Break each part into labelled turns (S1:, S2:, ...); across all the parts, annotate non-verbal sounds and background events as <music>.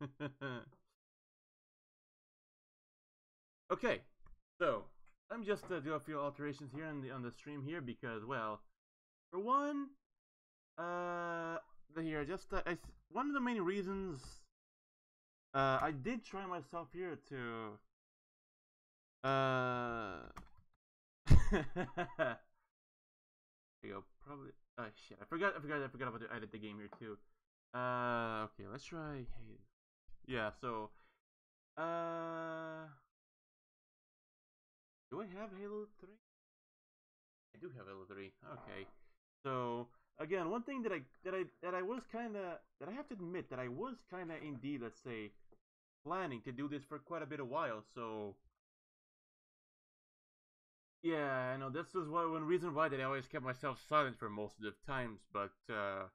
S1: <laughs> okay, so I'm just uh, do a few alterations here on the on the stream here because well, for one, uh, here just uh, I, one of the main reasons uh, I did try myself here to uh. <laughs> there you go. Probably. Oh shit! I forgot. I forgot. I forgot about to edit the game here too. Uh. Okay. Let's try. Hey. Yeah. So. Uh. Do I have Halo 3? I do have Halo 3. Okay. So again, one thing that I that I that I was kind of that I have to admit that I was kind of indeed, let's say, planning to do this for quite a bit of while. So yeah, I know this is why one reason why that I always kept myself silent for most of the times. But uh,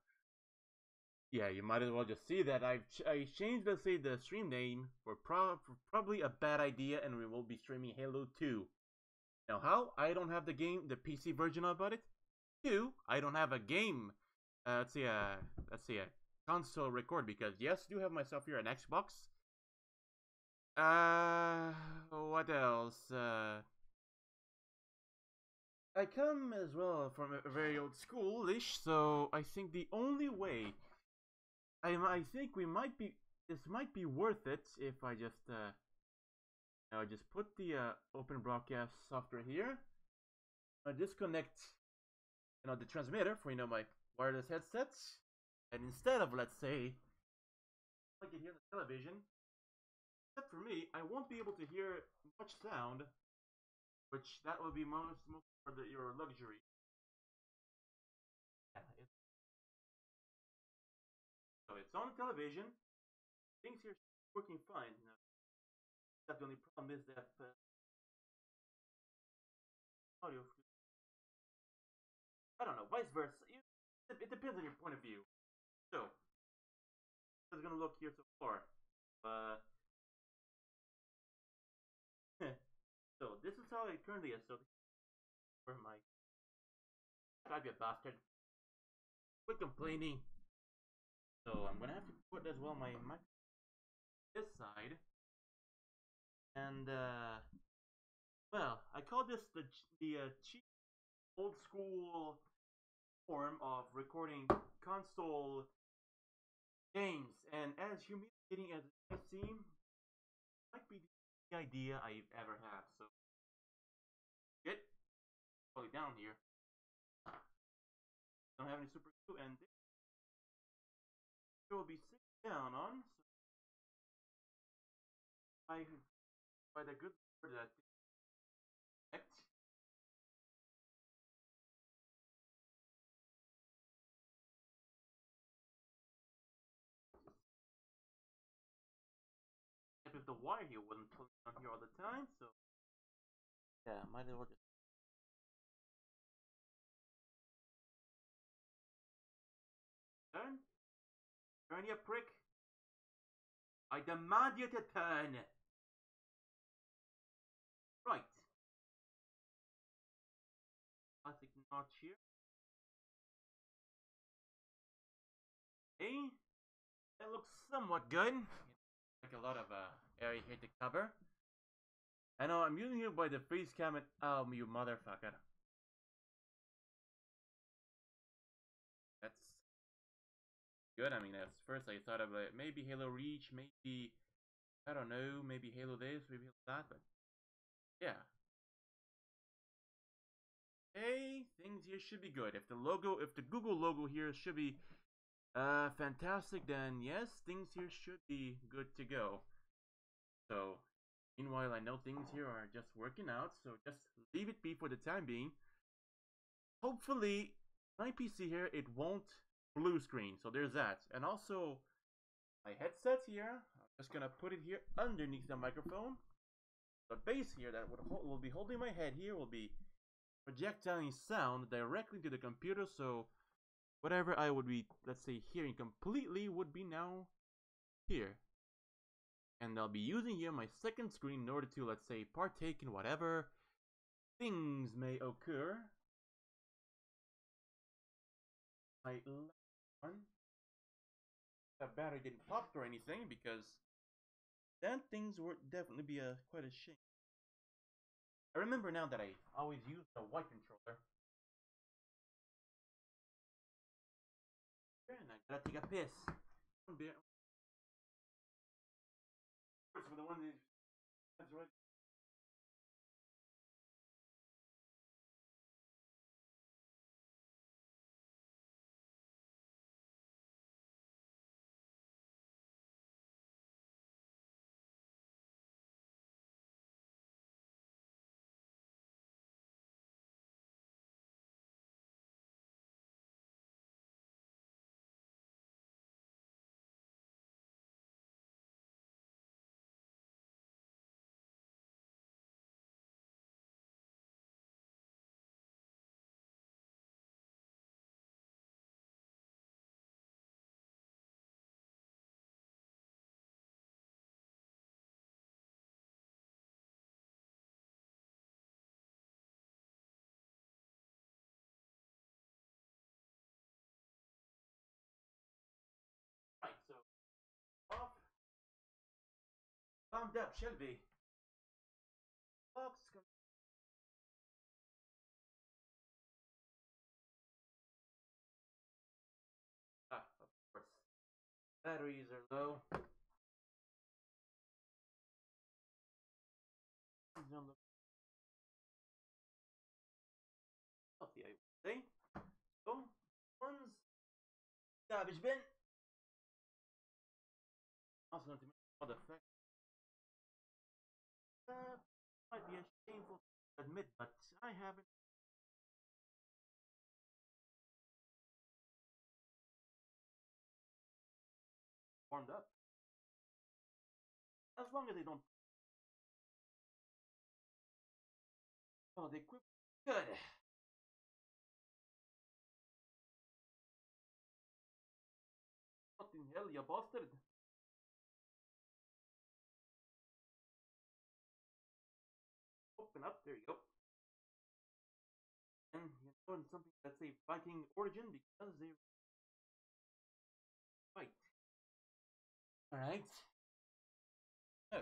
S1: yeah, you might as well just see that I've ch- I changed let's say the stream name for, pro- for probably a bad idea, and we will be streaming Halo 2. Now, how? I don't have the game, the PC version about it. Two, I don't have a game. Uh, let's see, uh, let's see, a console record because yes, I do have myself here an Xbox. Uh, what else? Uh, I come as well from a very old schoolish, so I think the only way I I think we might be this might be worth it if I just uh now just put the uh, open broadcast software here. I disconnect you know the transmitter for you know my wireless headset, and instead of let's say I can hear the television, except for me, I won't be able to hear much sound, which that will be most most for the, your luxury. It's on television. Things here working fine. Now, the only problem is that uh, audio. I don't know, vice versa. It, depends on your point of view. So, it's gonna look here so far. Uh, <laughs> so this is how it currently is. So, for my God, you bastard! Quit complaining. So I'm gonna have to put as well my mic this side. And uh, well, I call this the the uh, cheap old school form of recording console games. And as humiliating as it might seem, might be the idea I've ever had. So get probably down here. Don't have any super glue, and will be sitting down on. So I by the good Lord that if the wire here wasn't pulling on here all the time, so yeah, might as well just turn. Turn, you prick. I demand you to turn. Right. Plastic notch here. Okay. That looks somewhat good. Like a lot of uh, area here to cover. I know I'm using you by the face cam and um you motherfucker. Good. I mean, at first I thought of uh, maybe Halo Reach, maybe I don't know, maybe Halo this, maybe Halo that, but yeah. Hey, things here should be good. If the logo, if the Google logo here should be uh, fantastic, then yes, things here should be good to go. So, meanwhile, I know things here are just working out, so just leave it be for the time being. Hopefully, my PC here, it won't blue screen, so there's that. And also, my headset here, I'm just gonna put it here underneath the microphone. The base here that would will be holding my head here will be projecting sound directly to the computer, so whatever I would be, let's say, hearing completely would be now here. And I'll be using here my second screen in order to, let's say, partake in whatever things may occur. My. That battery didn't pop or anything because then things would definitely be a quite a shame. I remember now that I always use the white controller. And I gotta take a piss. For the one that Bombed up, Shelby. Fox. Ah, of course. Batteries are low. Healthy, I would say. So, one's garbage bin. Also, not to other facts. Admit, but I haven't. Warmed up. As long as they don't. Oh, the equip. Good. What in hell, you bastard? Open up, there you go. In something that's a Viking origin because they fight. Alright. So,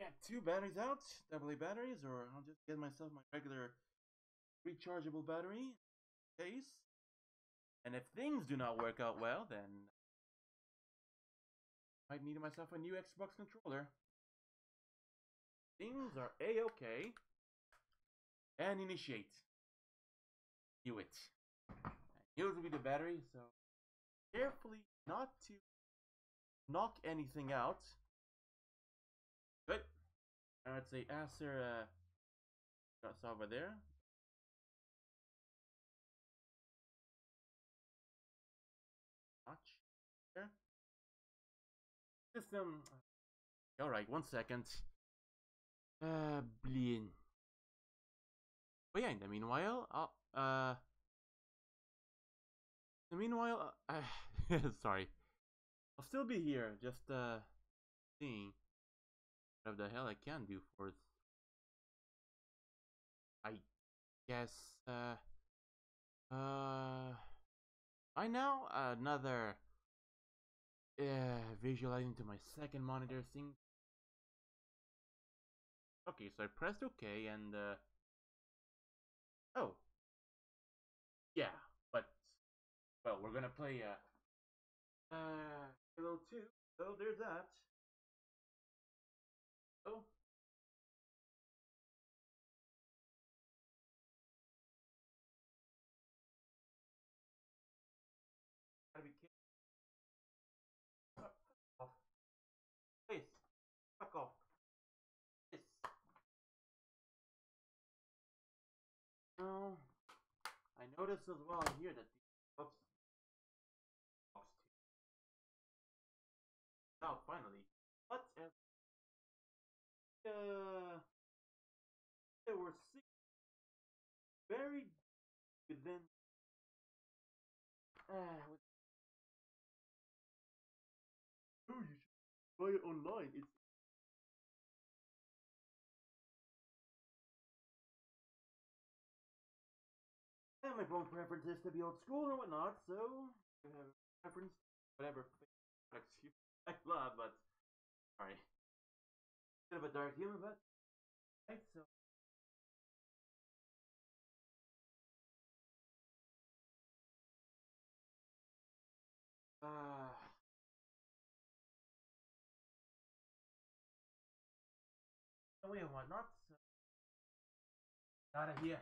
S1: got two batteries out, double batteries, or I'll just get myself my regular rechargeable battery case. And if things do not work out well, then I might need myself a new Xbox controller. Things are a-okay. And initiate. It. And here's will be the battery, so carefully not to knock anything out. Good. Let's say Acer uh that's over there. Notch there. System Alright, one second. Uh, blin. But yeah, in the meanwhile, I'll, uh, meanwhile, uh, <laughs> sorry, I'll still be here, just, uh, seeing what the hell I can do for, I guess, uh, uh, I now another, uh, visualizing to my second monitor thing Okay, so I pressed OK and uh Oh. Yeah, but well, we're gonna play uh uh Halo 2. So there's that. I noticed as well here that oops, two. Out finally. As uh, there were six buried within. Uh, with, oh, you should buy it online. It's my own preference is to be old school and whatnot, so I have preference whatever. Products you. <laughs> I love, but sorry. Bit of a dark humor, but right, so. Uh oh, wait, what not out of here.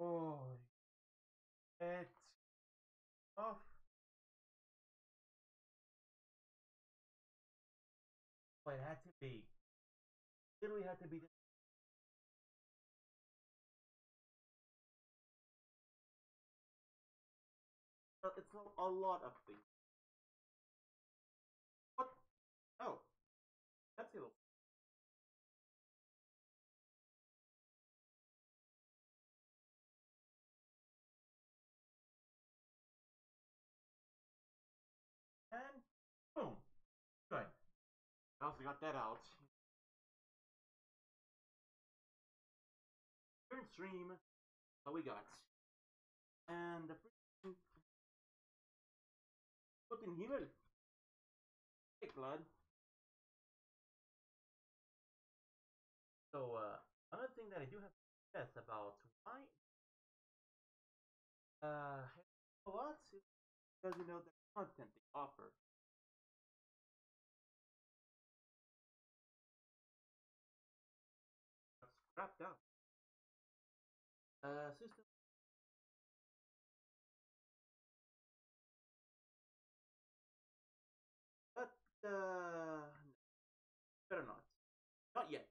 S1: Oh, it's off. But it had to be. Literally had to be. It's a lot of things. Also got that out. Current stream. What we got. And the freaking fucking Himmel. Fake blood. So, uh, another thing that I do have to stress about why uh a lot because you know the content they offer. Out. Uh, system. But uh, better not. Not yet.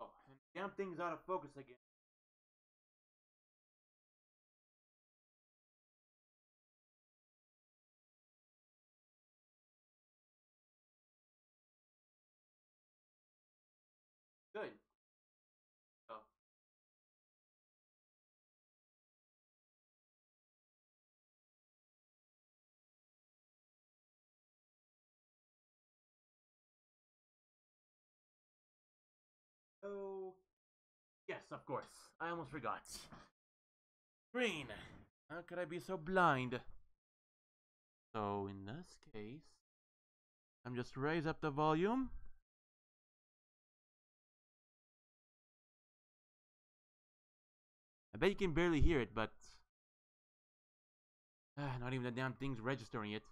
S1: Oh, damn thing's out of focus again. Good. Oh. Oh, yes, of course. I almost forgot. Green. How could I be so blind? So, in this case, I'm just raise up the volume. I bet you can barely hear it, but uh, <sighs> not even the damn thing's registering it.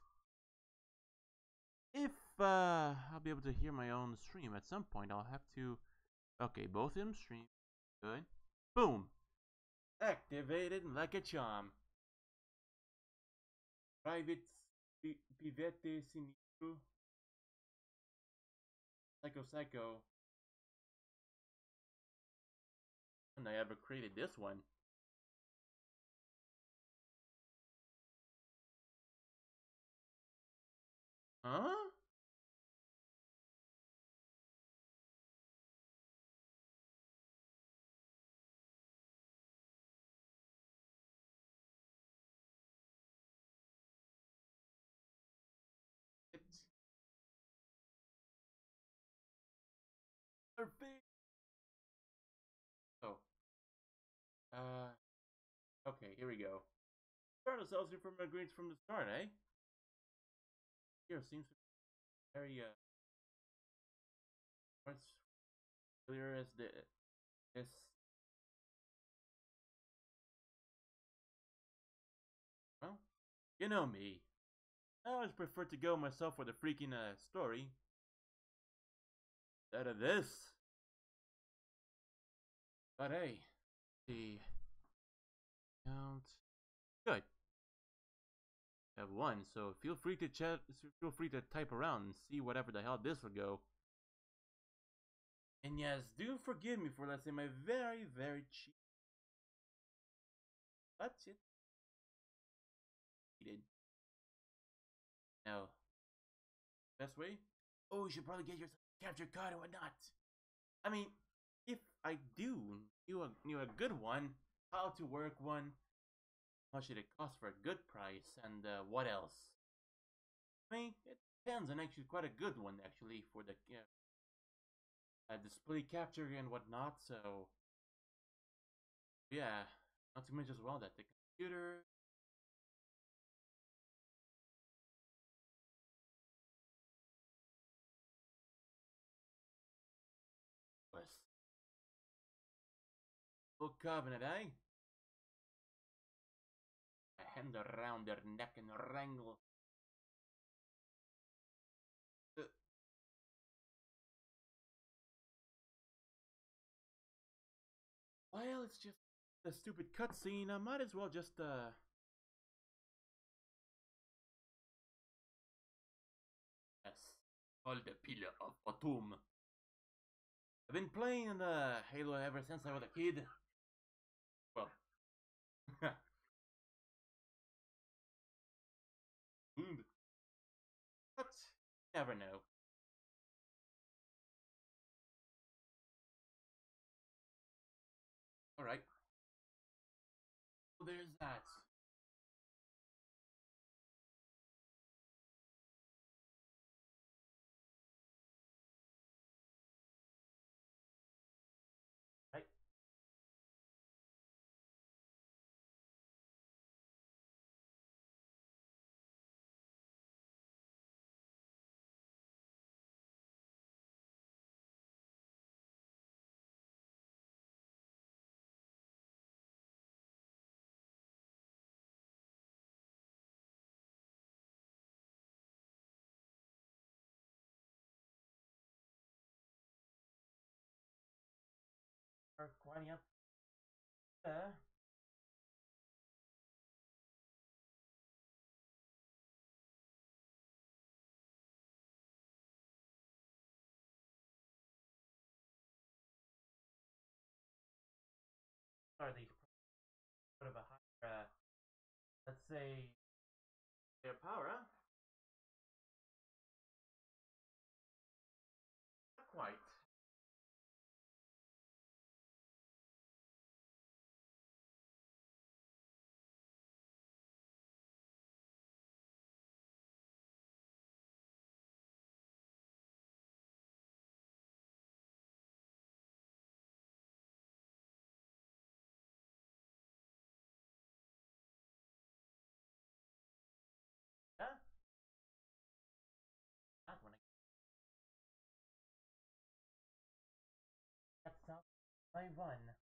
S1: If uh, I'll be able to hear my own stream at some point, I'll have to. Okay, both of them stream. Good. Boom. Activated like a charm. Private pivete sinistro. Psycho Psycho. And I ever created this one. Huh? It's perfect. Okay, here we go. Start ourselves here from grades from the start, eh? Here seems to be very uh. What's clear as the this. Well, you know me. I always prefer to go myself with a freaking uh, story. Instead of this. But hey, the count. Good. I have one, so feel free to chat. Feel free to type around and see whatever the hell this will go. And yes, do forgive me for let's say my very very cheap. That's it. Now, best way? Oh, you should probably get your capture card and whatnot. I mean, if I do knew a, knew a good one, how to work one, how much it cost for a good price, and uh, what else. I mean, it depends on actually quite a good one actually for the uh, display capture and whatnot. So yeah, not to mention as well that the computer full covenant, eh? A hand around their neck and wrangle. Uh. Well, it's just a stupid cutscene. I might as well just uh Yes, called the Pillar of Autumn. I've been playing uh, Halo ever since I was a kid. Well, wound. But never know. All right. So there's that. Are quite up there. Are these sort of a higher, uh, let's say, their power, not my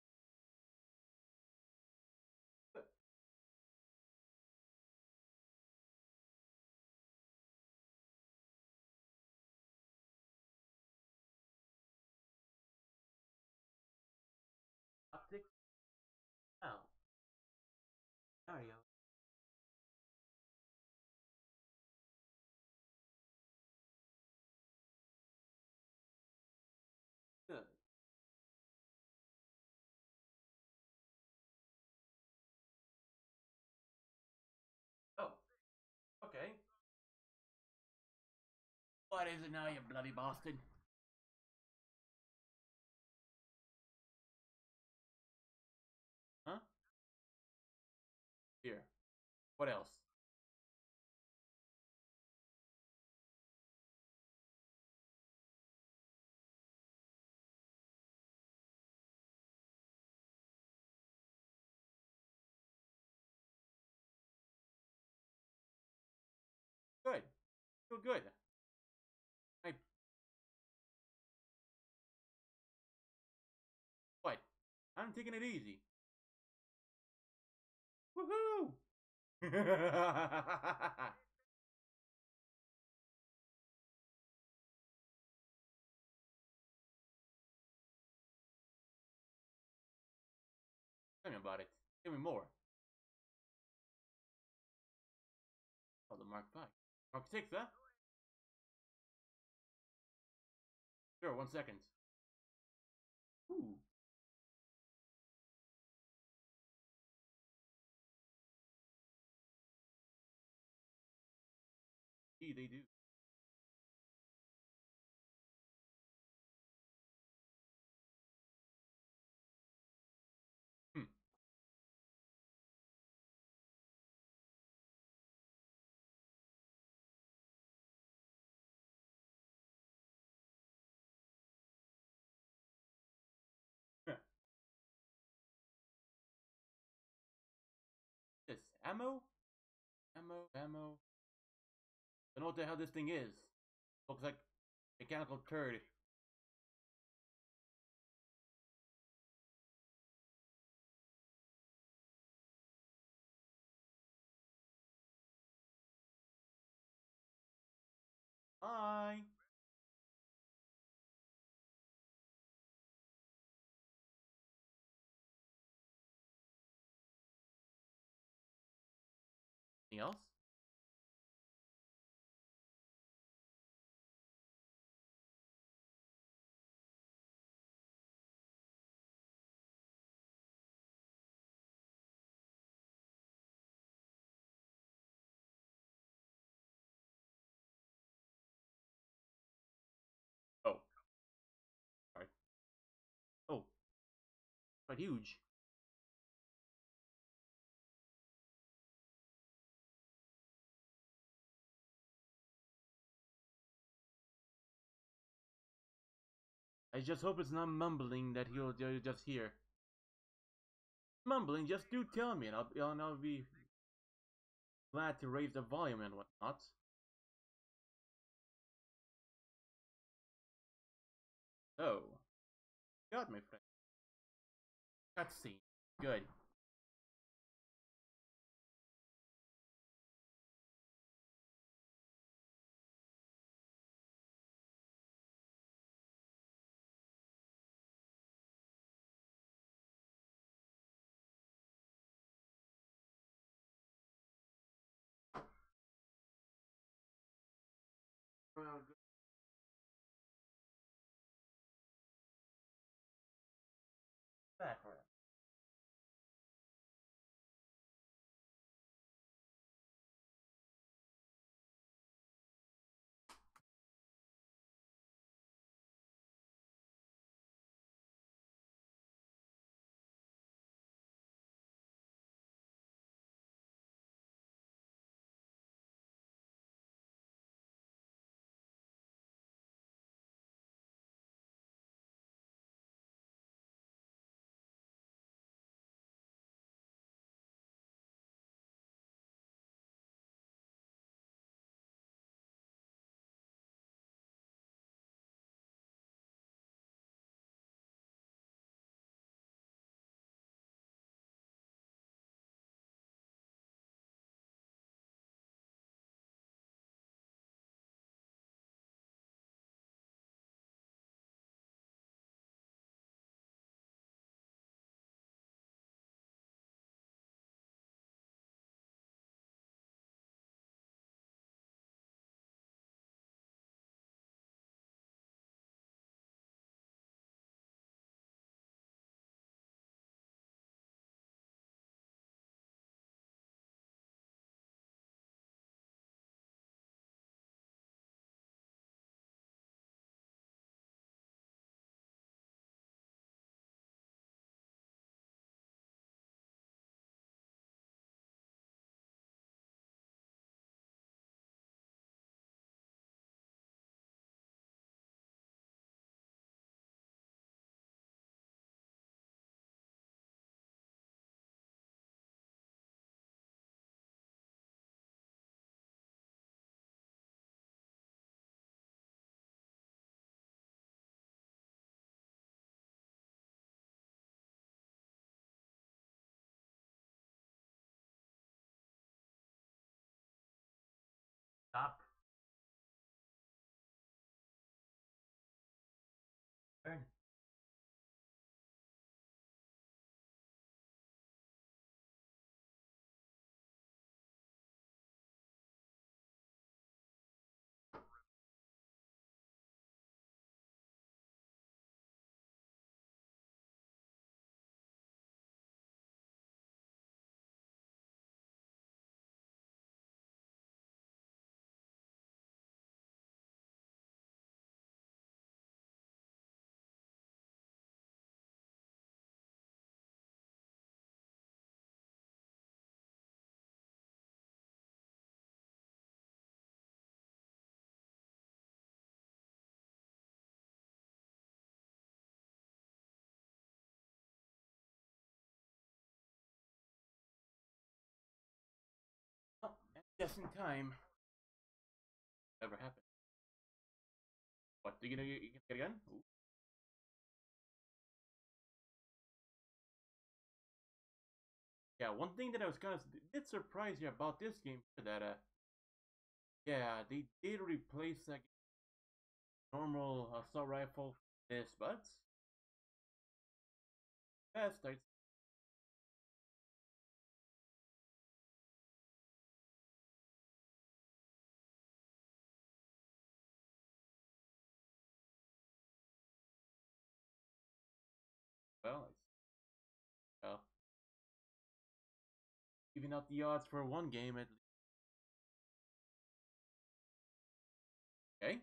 S1: What is it now, you bloody bastard? Huh? Here. What else? Good. Feel good. I'm taking it easy. Woohoo! <laughs> Tell me about it. Tell me more. Oh, the Mark 5. Mark 6, huh? Sure, one second. they do Hmm. Huh. This ammo? Ammo, ammo. I don't know what the hell this thing is. Looks like mechanical turd. Bye. Anything else? Quite huge. I just hope it's not mumbling that he'll ju- just hear. Mumbling, just do tell me, and I'll, and I'll be glad to raise the volume and whatnot. Oh. God, my friend. Cutscene. Good. thing just in time. Never happened. What? do You gonna, you get again? Ooh. Yeah, one thing that I was kind of a bit surprised here about this game that uh, yeah, they did replace like normal assault rifle this, but best I well, well, even out the odds for one game at least. Okay.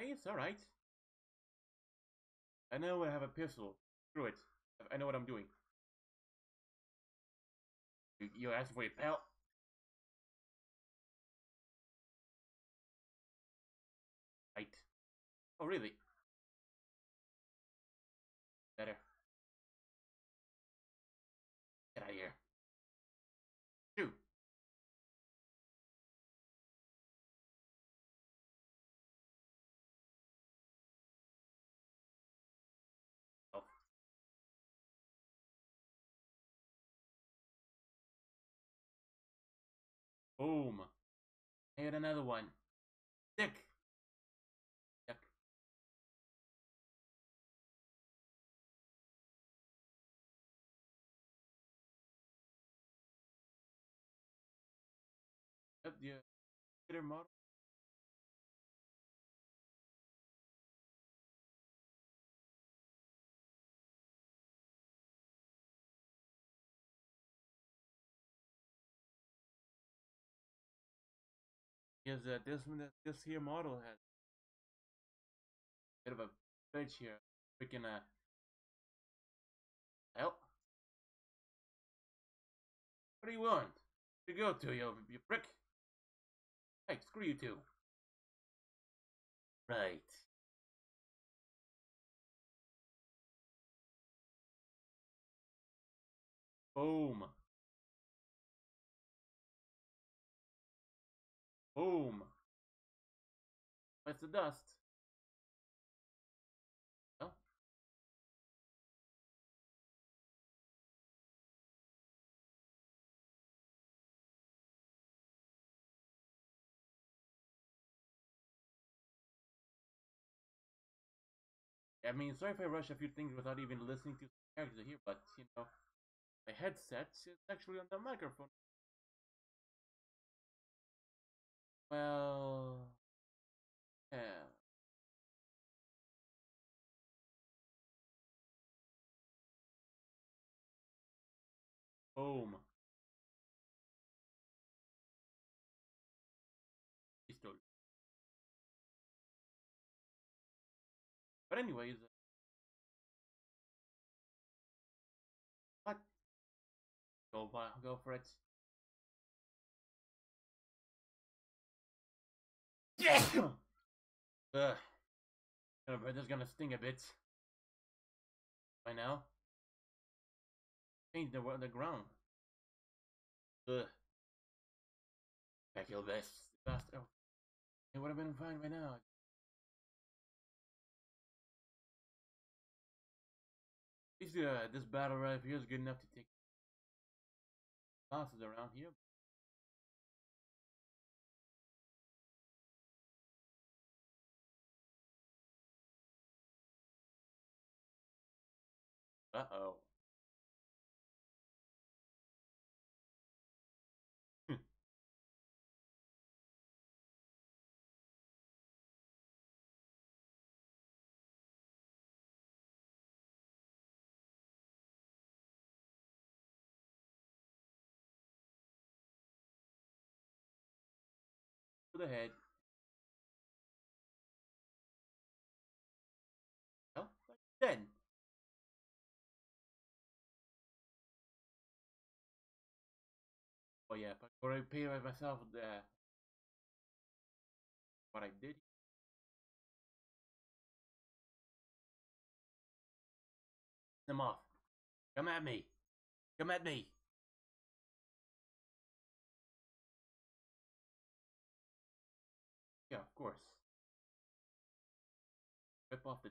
S1: It's alright. I know I have a pistol. Screw it. I know what I'm doing. You, you're asking for your pal? Oh, really? Better. Get out of here. Shoot. Oh. Boom. I had another one. Dick. The computer model. Because uh, this one, this here model has a bit of a glitch here. Freaking uh, hell. What do you want? You go to, you, you prick? Hey, screw you too. Right. Boom. Boom. Where's the dust? I mean, sorry if I rush a few things without even listening to the character here, but you know, my headset is actually on the microphone. Well, yeah. Boom. But anyways, uh, what? Go, go for it. Yeah. <coughs> Ugh. This is gonna sting a bit. By now. Change the the ground. Ugh. I kill this bastard. Oh. It would have been fine by now. Least uh, this battle right here is good enough to take bosses around here. Uh-oh. to the head. Well, then. Oh yeah, but I paid by myself the what I did. them off. Come at me. Come at me. Course. Rip off the.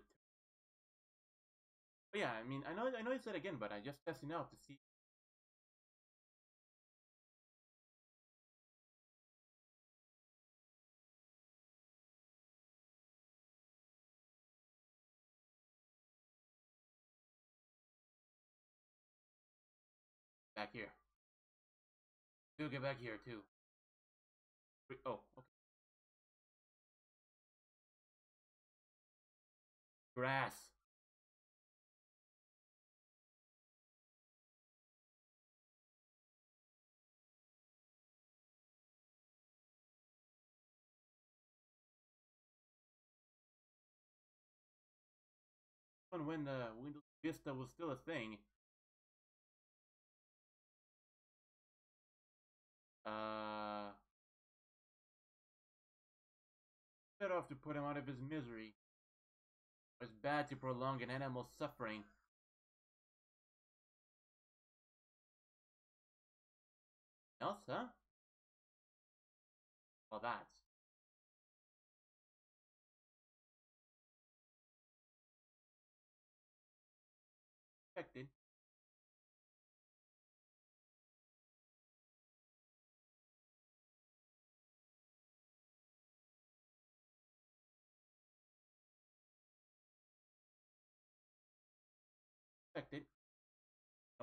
S1: But yeah, I mean, I know, I know I said again, but I just testing out to see. Back here. We'll get back here too. Oh, okay. Grass. when uh, Windows Vista was still a thing. Uh, better off to put him out of his misery. It's bad to prolong an animal's suffering. Else, huh? Well. Expected. Expected.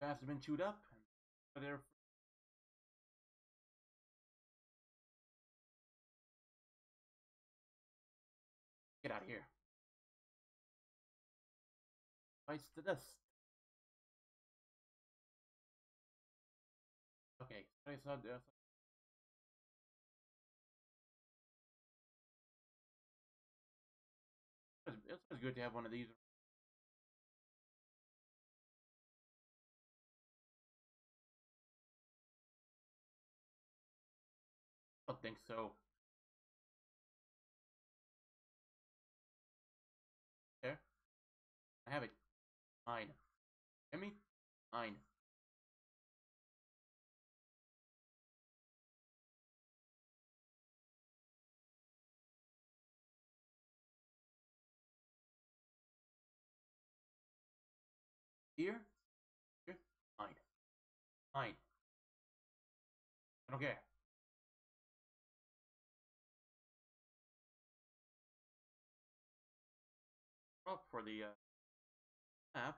S1: Grass has been chewed up. And they're Get out of here. Bites the dust. Okay, I saw this. It's good to have one of these. Don't think so. There. I have it. Mine. Hear me? Mine. Here? Here? Mine. Mine. I don't care. For the uh, app.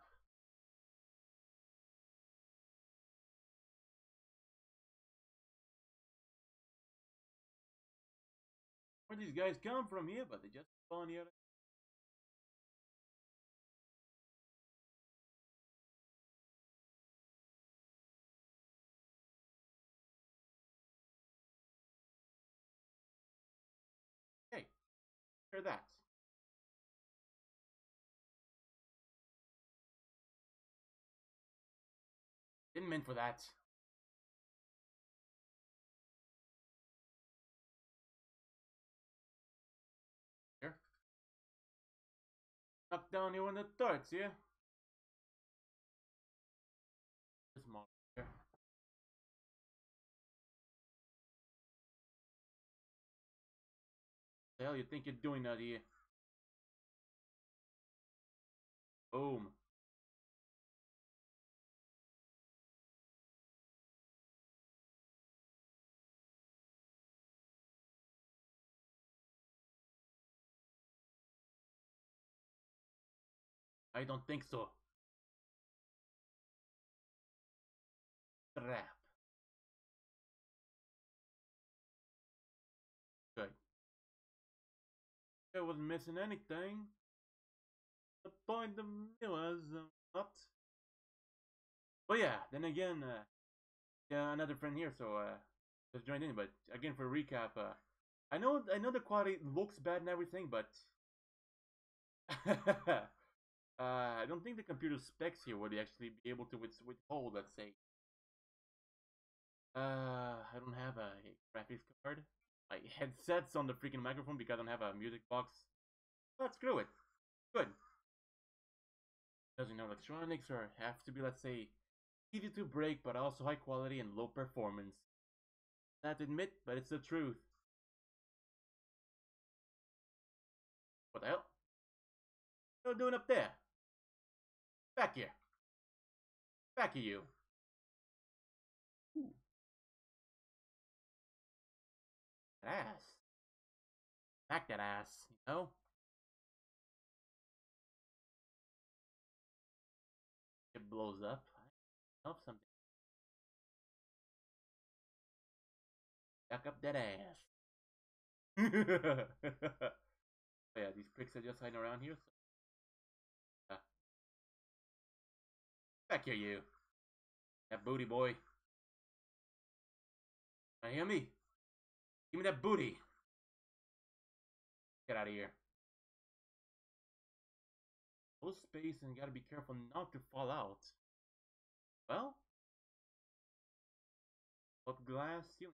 S1: Where these guys come from here, but they just spawn here. Hey, hear that. Didn't for that. Here. Knock down you in the darts, yeah? This model here. The hell you think you're doing out here? Boom. I don't think so. Trap. Good. I wasn't missing anything. the point of it was uh, not. But yeah, then again, uh, yeah, another friend here, so uh, just joined in. But again, for recap, uh, I know I know the quality looks bad and everything, but <laughs> <laughs> uh, I don't think the computer specs here would actually be able to with- withhold, let's say. Uh, I don't have a graphics card. My <laughs> headset's on the freaking microphone because I don't have a music box. But screw it. Good. Doesn't know, electronics or have to be, let's say, easy to break, but also high quality and low performance. Not to admit, but it's the truth. What the hell? What are you doing up there? Back here. Back of you. Ooh. Ass. Back that ass, you know? It blows up. I love something. Back up that ass. Oh, <laughs> yeah, these pricks are just hiding around here. So. Back here, you. That booty boy. Now hear me? Give me that booty. Get out of here. Full space and gotta be careful not to fall out. Well, up glass ceiling.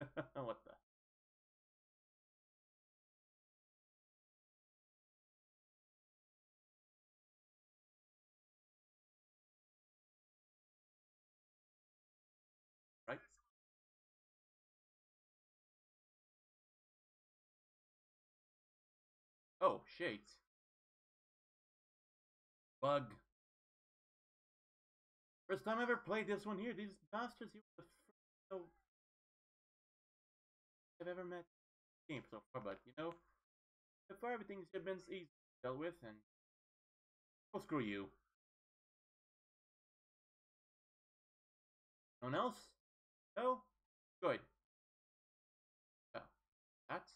S1: <laughs> what the? Oh, shit. Bug. First time I ever played this one here. These bastards here were the first I've ever met game so far, but you know, so far everything's been easy dealt with, and oh screw you. No one else? No? Good. Oh, that's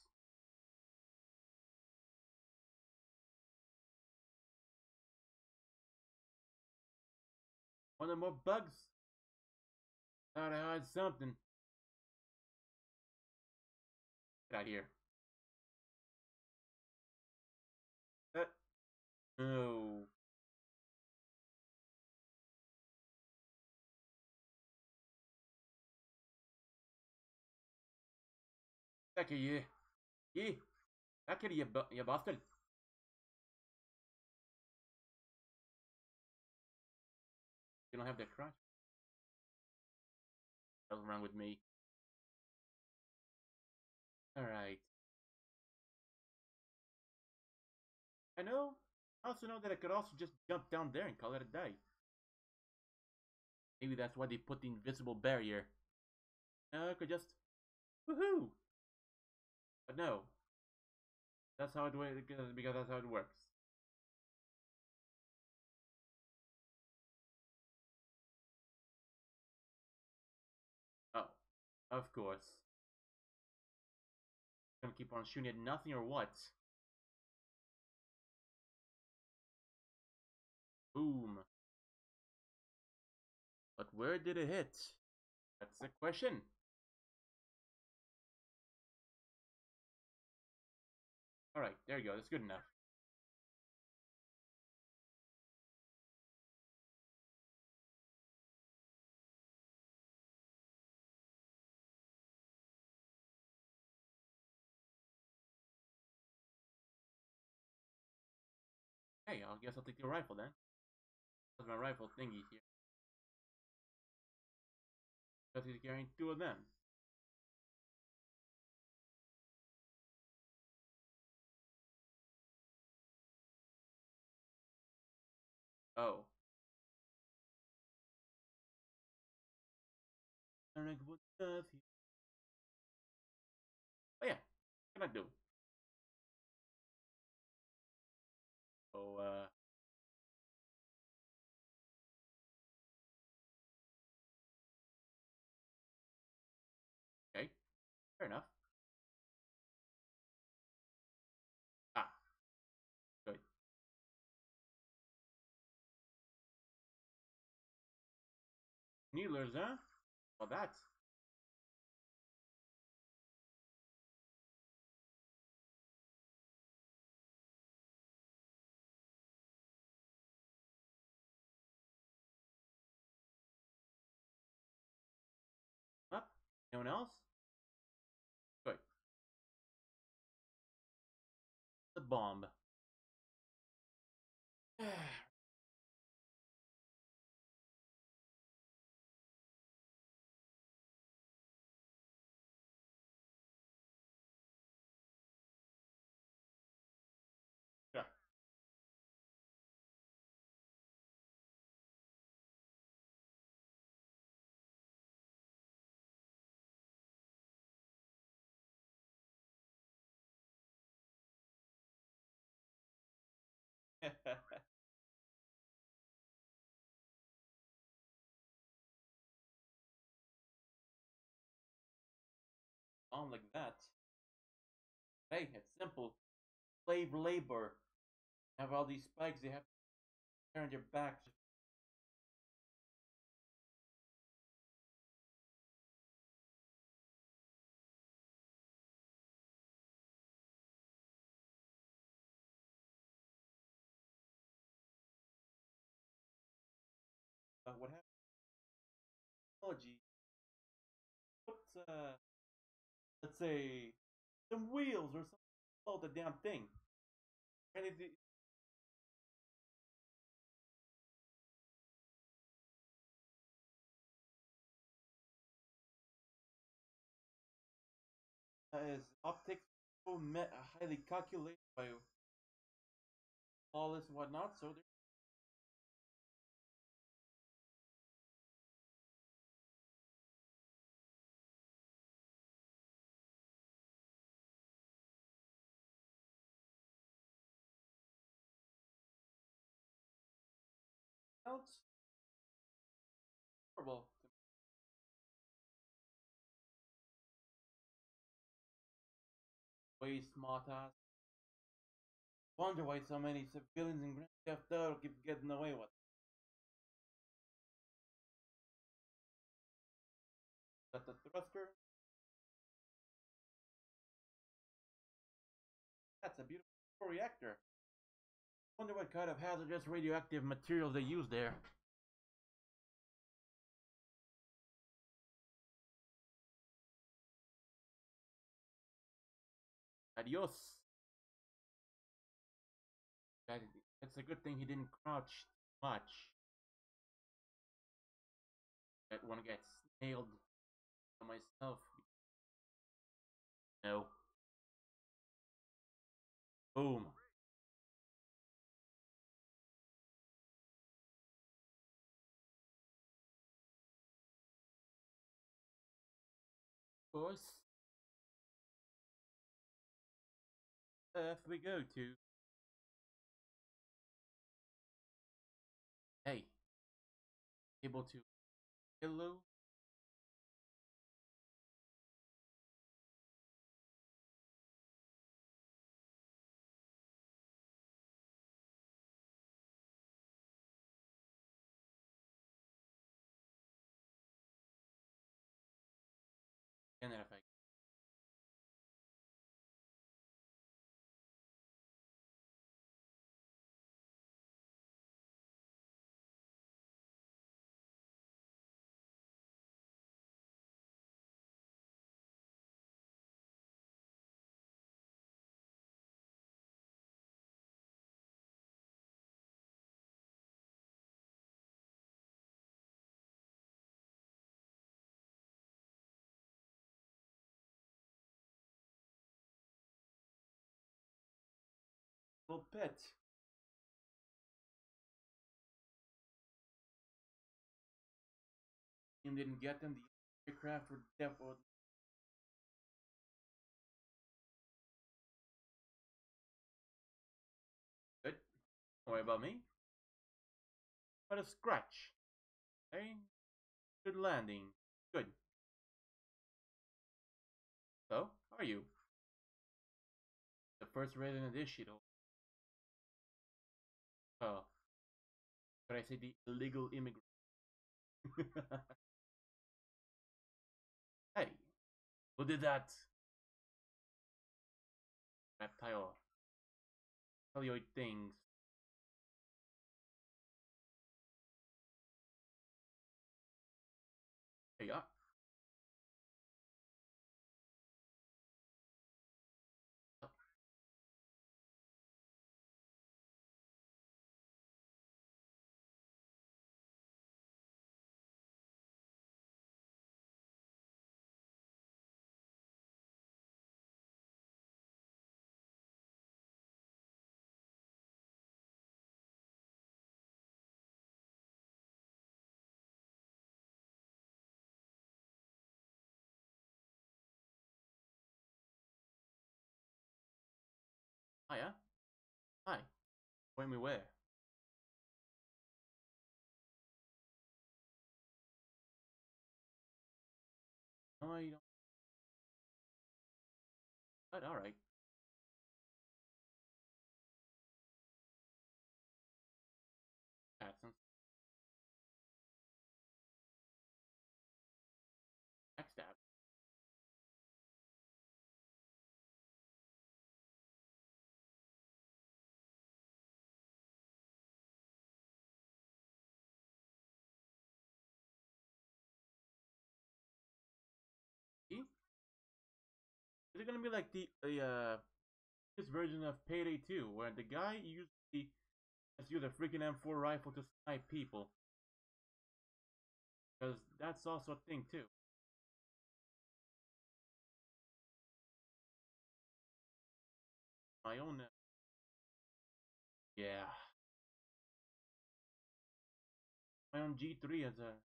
S1: one of more bugs. Thought I had something. Get out here. That. No. Back here, you. Yeah. Back here, you, you bastard. You don't have that crotch. What's wrong with me? Alright. I know. I also know that I could also just jump down there and call it a day. Maybe that's why they put the invisible barrier. No, I could just... Woohoo! But no. That's how it works, because that's how it works. Of course. Gonna keep on shooting at nothing or what? Boom. But where did it hit? That's the question. Alright, there you go. That's good enough. Hey, I guess I'll take the rifle then. That's my rifle thingy here. Because he's carrying two of them. Oh. Alright, what stuff here? Oh yeah, what can I do? So uh, okay, fair enough. Ah, good. Needlers, huh? Well, that's Anyone else? Good. The bomb. <sighs> <sighs> <sighs> <laughs> On like that. Hey, it's simple. Slave labor. Have all these spikes, they have to turn their backs. Technology. Put, uh, let's say, some wheels or something. Oh, the damn thing. And it, as optics highly calculated by all this and whatnot. So there, horrible. Way smart ass. Wonder why so many civilians in Grand Theft Auto keep getting away with. it. That the thruster. That's a beautiful reactor. Wonder what kind of hazardous radioactive materials they use there. Adios. That, it's a good thing he didn't crouch much. That one gets nailed by myself. No. Boom. Course. Uh, Earth we go to. Hey. Able to hello pet. And didn't get them the aircraft were definitely good. Don't worry about me. But a scratch. Okay? Good landing. Good. So, how are you? The first resident of this oh. Uh, oh, should I say the illegal immigrant? <laughs> hey, who did that? Reptile. Celluloid things. There you uh, are. Hi. Me where? No, you don't. But alright. It gonna be like the the uh this version of Payday 2, where the guy usually has used a freaking M4 rifle to snipe people? Because that's also a thing too. My own. Yeah. My own G3 as a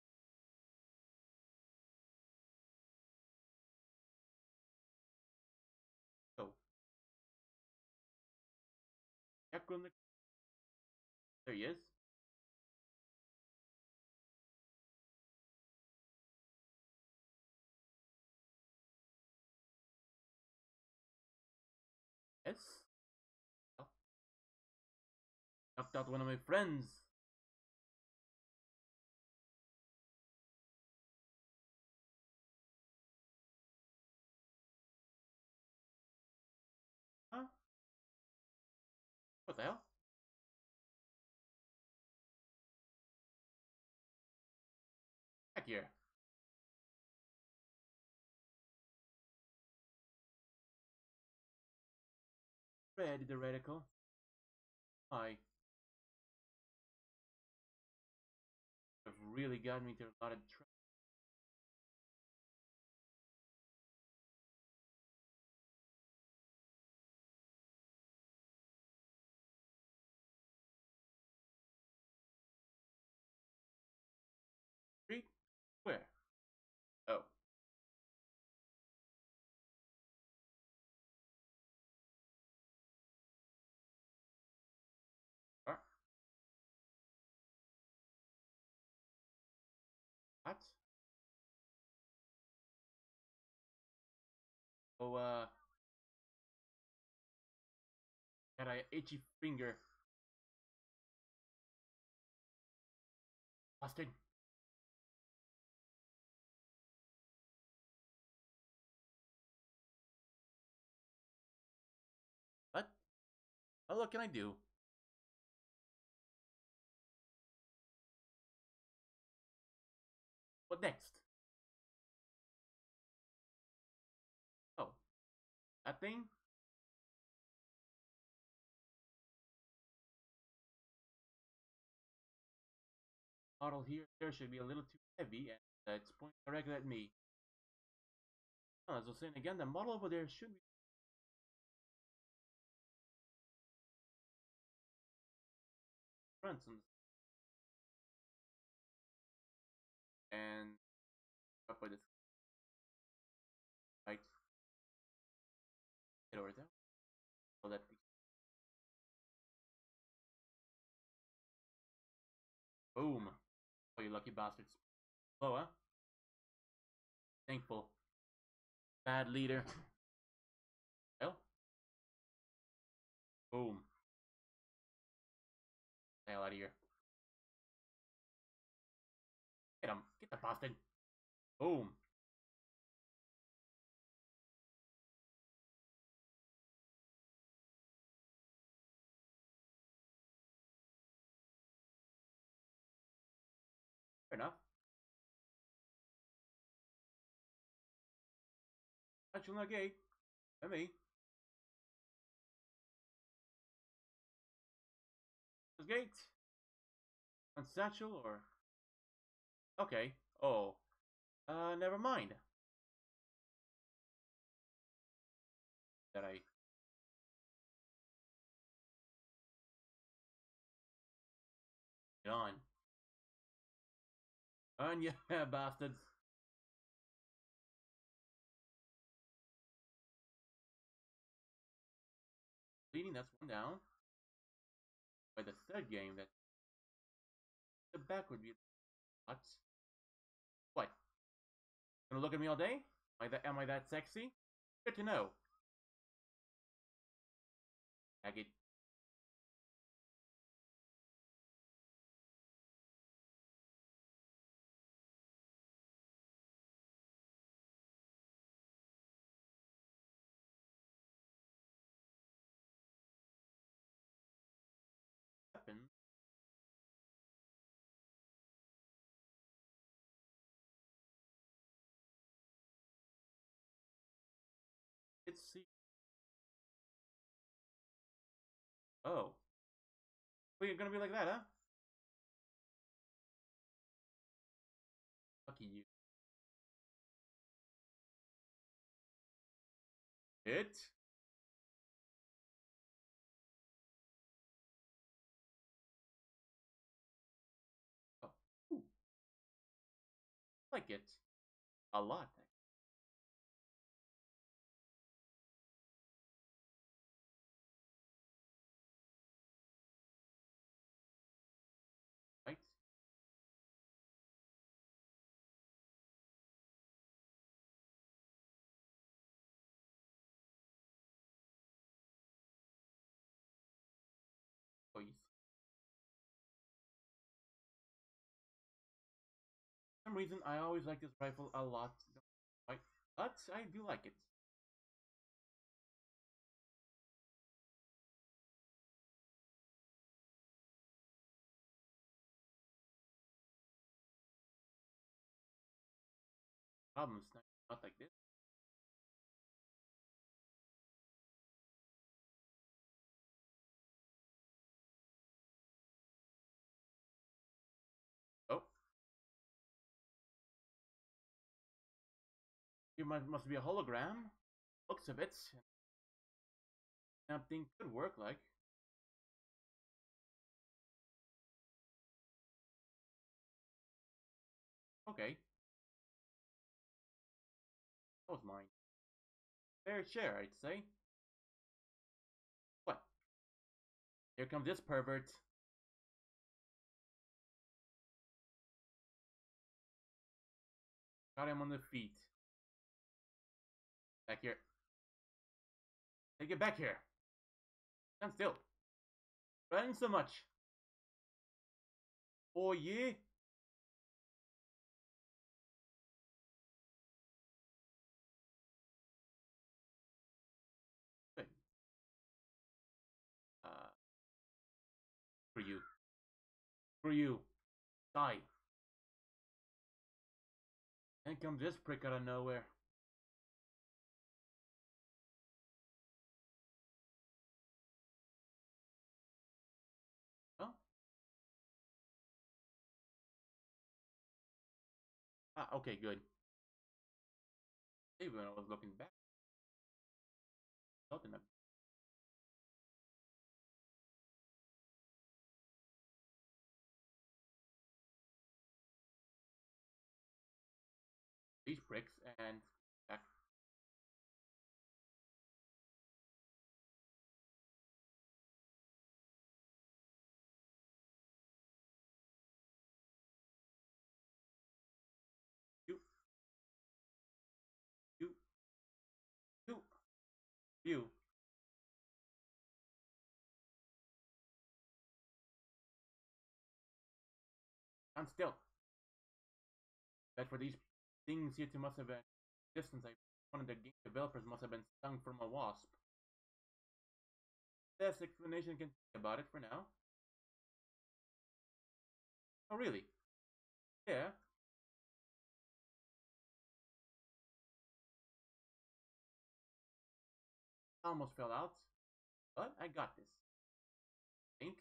S1: There he is. Yes. Oh. Knocked out one of my friends. Hell? Back here. Ready the reticle. Hi. Have really got me into a lot of trouble. What? Oh, uh... Got a itchy finger. Bastard. What? What can I do? Next? Oh. That thing? Model here, there should be a little too heavy and uh, it's pointing directly at me. Oh, as I was saying again, the model over there should be and up by this. Right get over there? So that boom. Oh you lucky bastards. Oh huh? Thankful. Bad leader. <laughs> Well boom. Hell out of here the bastard. Boom. Fair enough. Actually, not gay. Me. Gate? On satchel or? Okay. Oh. Uh, never mind. That I. Get on. On yeah, <laughs> bastards. Leading, that's one down. By the third game, that the back would be what? Gonna look at me all day? Am I that, am I that sexy? Good to know. Agate. Let's see. Oh. We're gonna be like that, huh? Lucky you. It. Oh. Ooh. Like it. A lot. Some reason, I always like this rifle a lot. But I do like it. Problems not, like this. Must, be a hologram. Looks of it. Something could work like. Okay. That was mine. Fair share, I'd say. What? Here comes this pervert. Got him on the feet. Back here. Hey, get back here. Stand still. Running so much. Yeah. Good. Uh, for you. For you. Die. And comes this prick out of nowhere. Ah, okay, good. Even when I was looking back. Nothing. These bricks and I'm still. That for these things here to must have been distance. I one of the game developers must have been stung from a wasp. Best explanation can think about it for now. Oh really? Yeah. Almost fell out, but I got this. Think.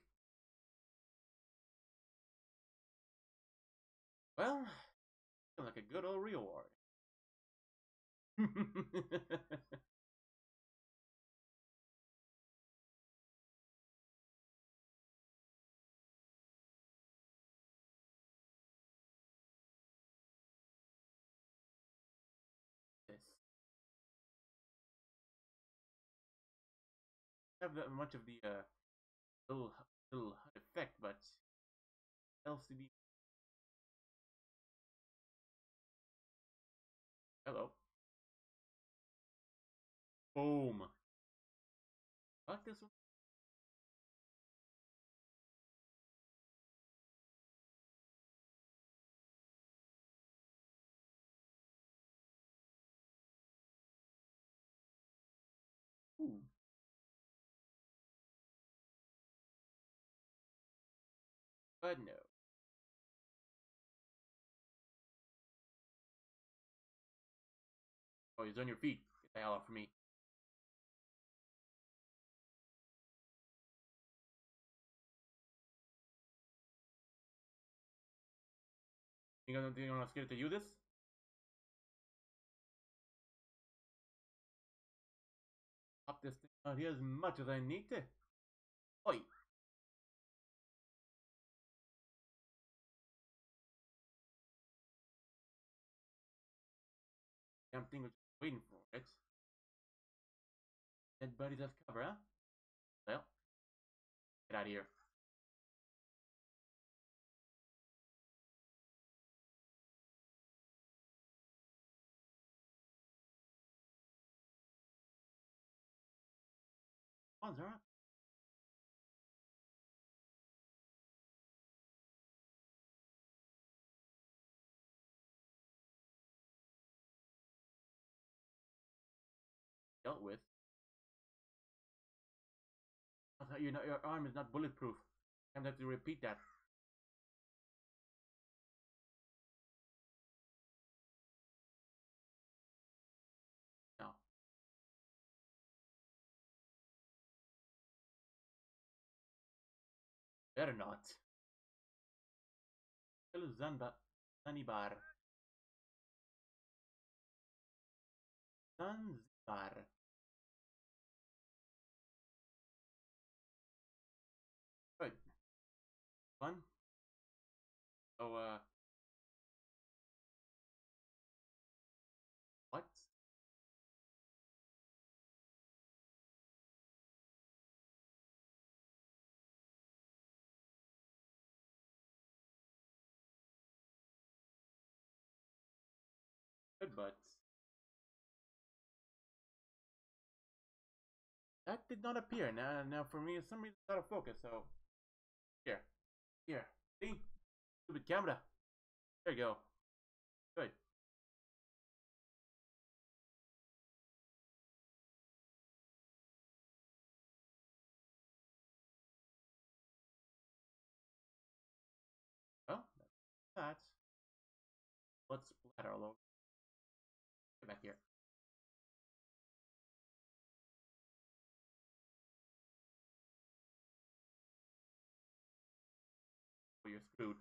S1: Well, like a good old reward. <laughs> Have that much of the uh, little little effect, but LCD. Hello. Boom. Like this one. Ooh. But no. Oh, he's on your feet. Get the hell off me. You gonna, you gonna scared to do this? Pop this thing out here as much as I need to. Oi. Damn thing was waiting for it. Dead bodies as cover, huh? Well, get out of here. Come on, Dealt with. You know your arm is not bulletproof. I'm going to have to repeat that. Better not. Hello, Zanba. Zanzibar. Zanzibar. Good. Fun. So, uh. What? Good, but. That did not appear. Now, now for me, some reason it's out of focus, so. Here. Here. See? Stupid camera. There you go. Good. Well, that's Let's splatter all over. Get back here. Screwed.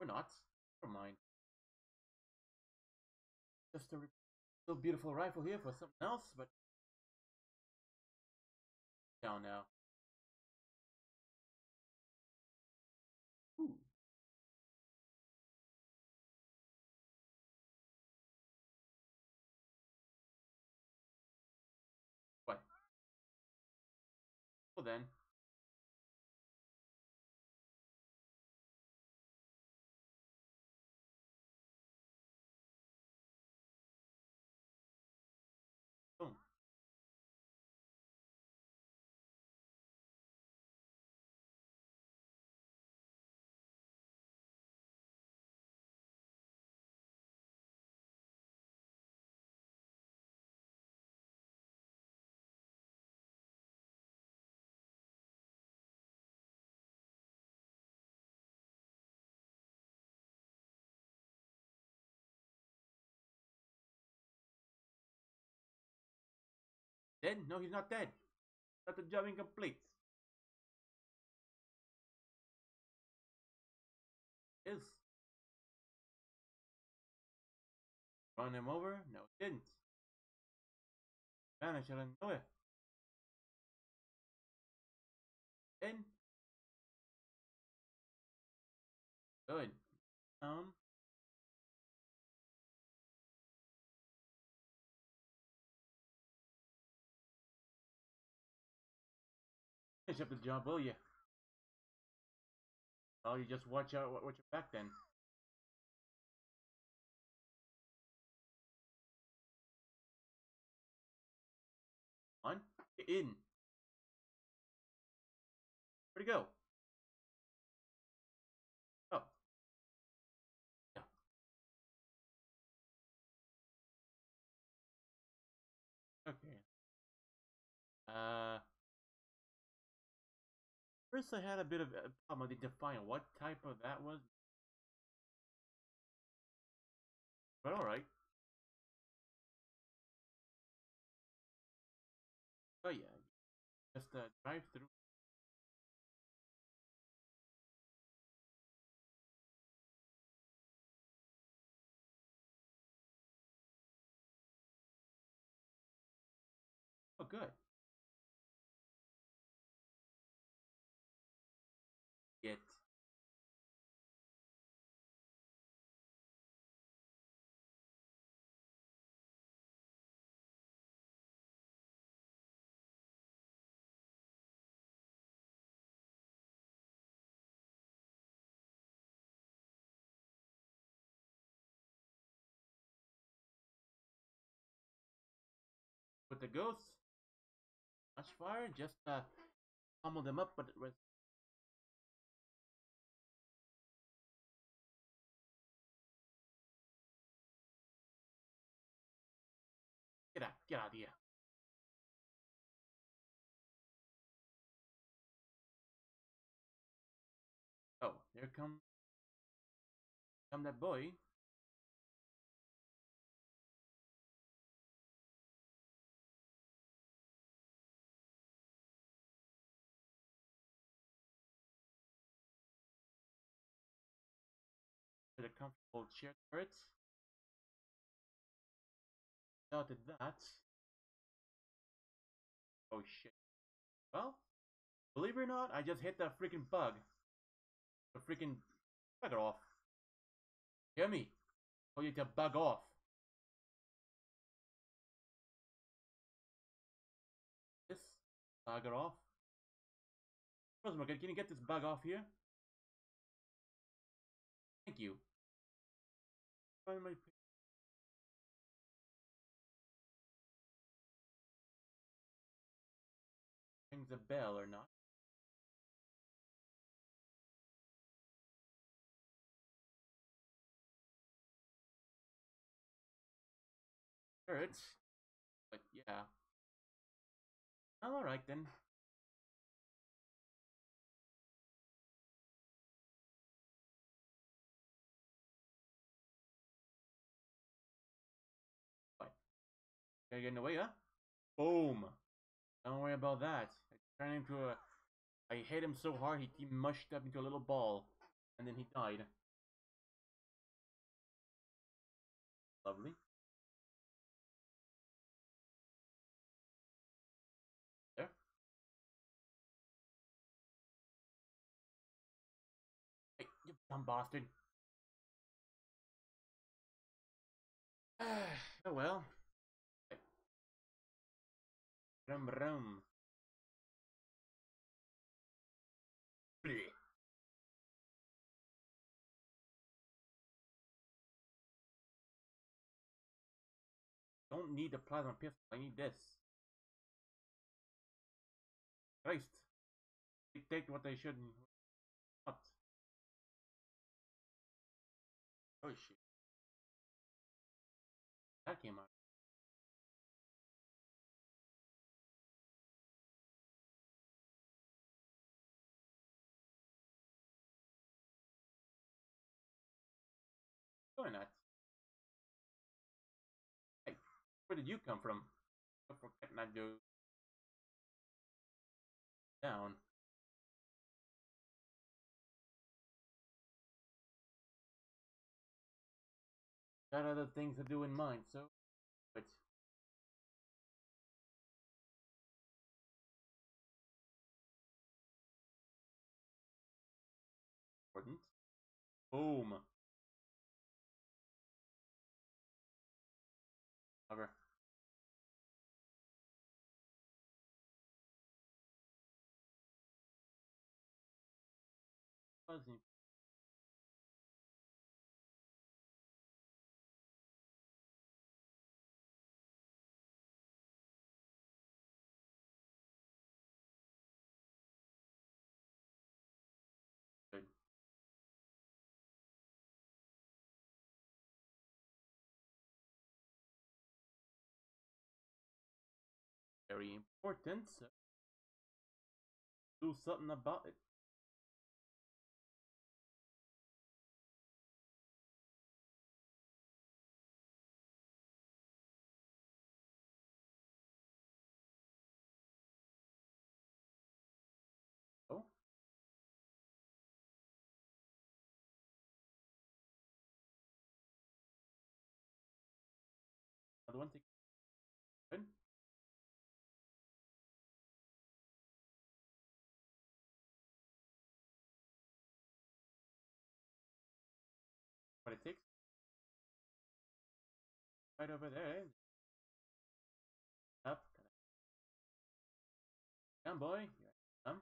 S1: We're not. Never mind. Just a little beautiful rifle here for something else, but down now. Then. Dead? No, he's not dead. Got the job incomplete. Is. Run him over? No, it didn't. Man, I shouldn't know it. In. Good. Um. Finish up the job, will you? Oh, you just watch out, watch your back then. On, get in. Where'd he go? Oh. Yeah. Okay. Uh. First, I had a bit of a problem with define what type of that was. But alright. Oh yeah, just uh, drive through. Oh, good. The ghosts, much fire, just uh, pummel them up, but it was Get out, get out of here. Oh, there come come that boy. Comfortable chair for it. That. Oh shit. Well, believe it or not, I just hit that freaking bug. The freaking bugger off. Hear me? Tell you to bug off. This bugger off. Rosemary, can you get this bug off here? Thank you. My rings a bell or not. Hurts, but yeah. Alright then. Gotta get in the way, huh? Boom! Don't worry about that. I turned into a. I hit him so hard he, he mushed up into a little ball, and then he died. Lovely. There. You dumb bastard. <sighs> oh well. Rum. Don't need the plasma pistol, I need this. Christ. They take what they shouldn't. Oh shit. That came out. Where did you come from? I forget not to down. Got other things to do in mind, so but important. Boom. However. Good. Very important. So do something about it. It. Right over there. Up. Come, boy. Come.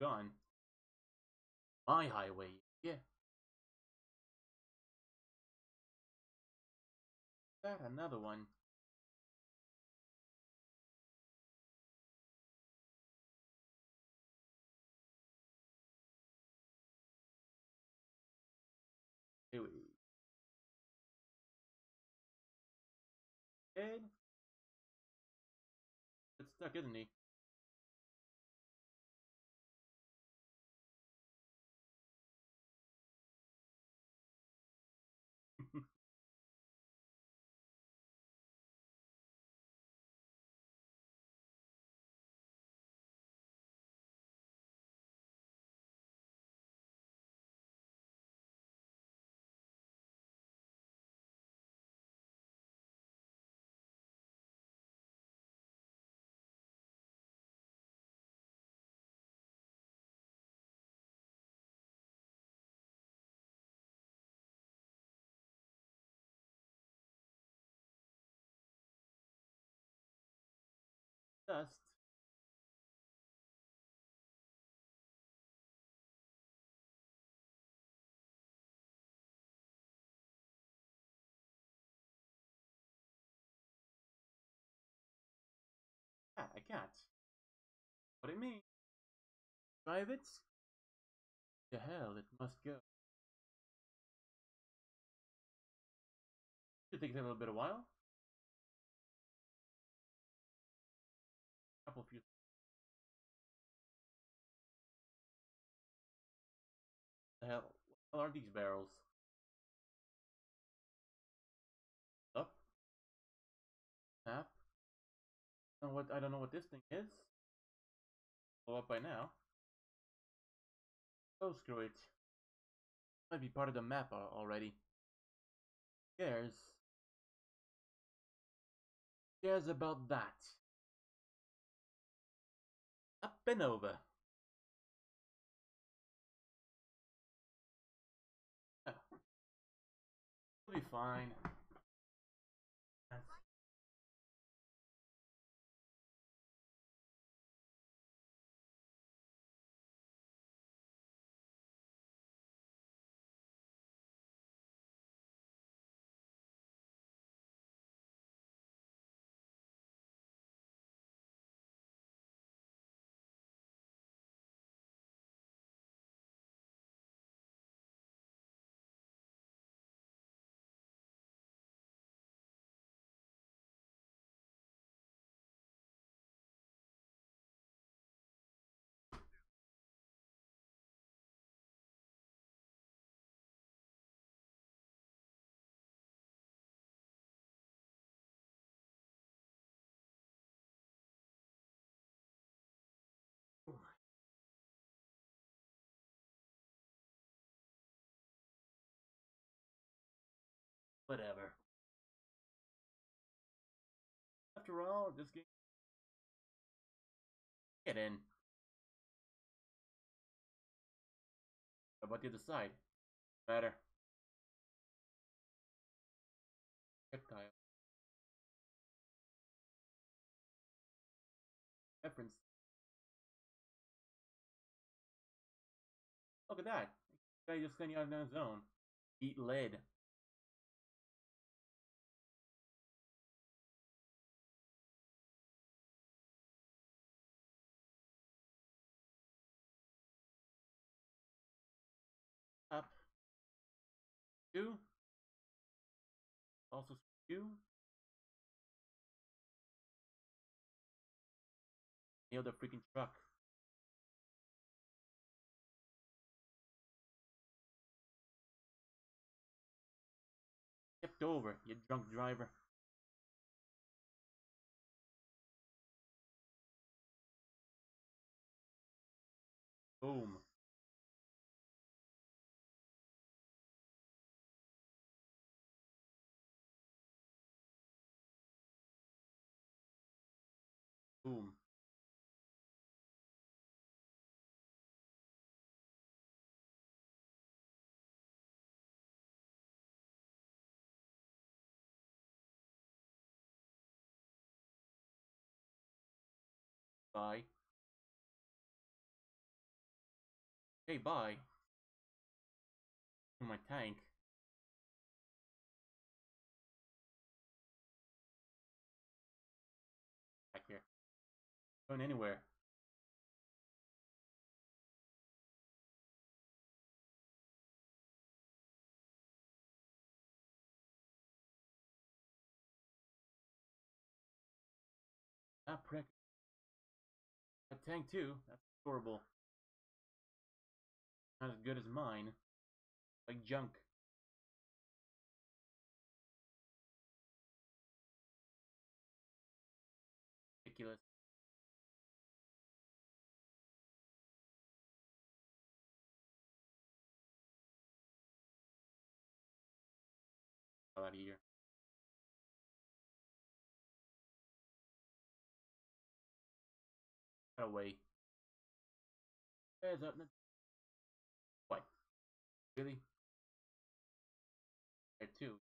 S1: Gone. My highway. Yeah. That another one. Here we? It's stuck, isn't he? Dust. Ah, I can't. What do you mean? Drive it? To hell, it must go. Should take a little bit of while. Are these barrels? Up. Tap. I don't know what I don't know what this thing is. Blow up by now. Oh screw it. Might be part of the map al- already. Cares. Cares about that. Up and over. Be fine. Whatever. After all, this game. Get in. How about the other side? Better. Tactile. Reference. Look at that. Guy just standing out in his zone. Eat lead. Two. Also you Nail the freaking truck. Tipped over, you drunk driver. Boom. Boom. Bye. Hey, bye. My tank. Anywhere. That prick. That tank too. That's horrible. Not as good as mine. Like junk. Out of here. Up. What? Really? There too.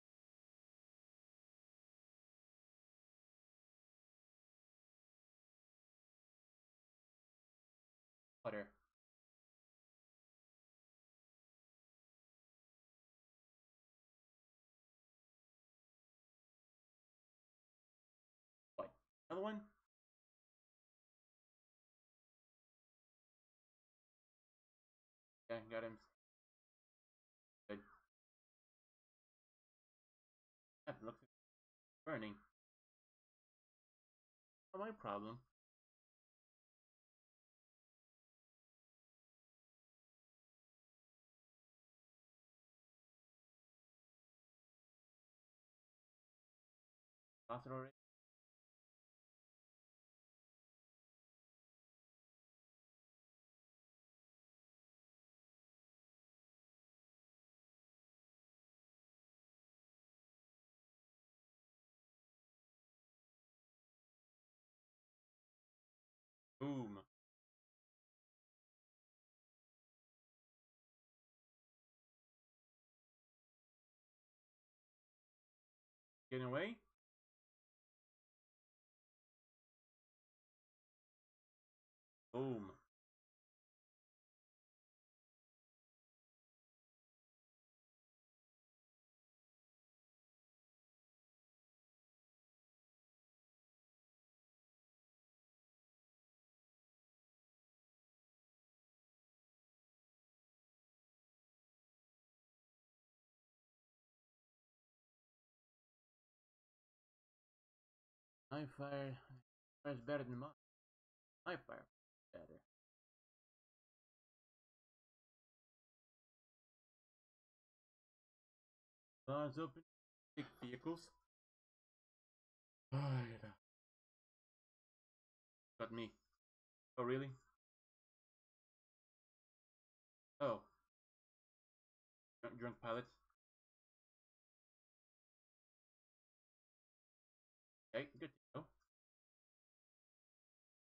S1: Butter. Another one? Okay, got him. Good. That looks burning. Not my problem. Lost away? My fire fire's better than mine. My fire better. Doors open. Big vehicles. Oh, yeah. Got me. Oh, really? Oh. Drunk, drunk pilots.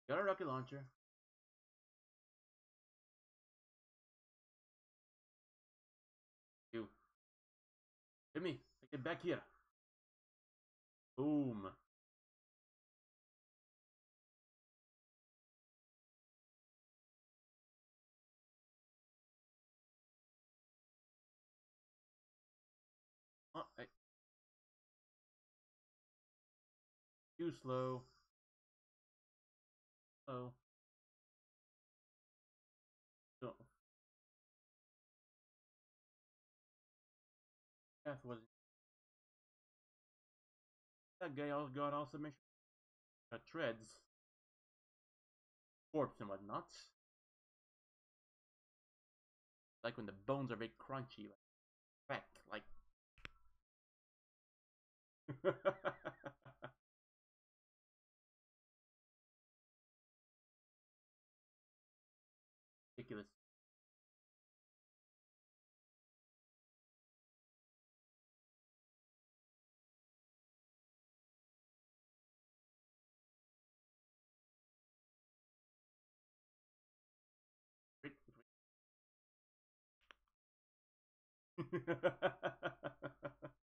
S1: Rocket launcher. You. Hit me. Get back here. Boom. Oh. Too slow. Oh. So. Path was that guy also got also mentioned uh, treads, corpse and whatnot. Like when the bones are very crunchy, like crack, like. <laughs> <laughs> <laughs>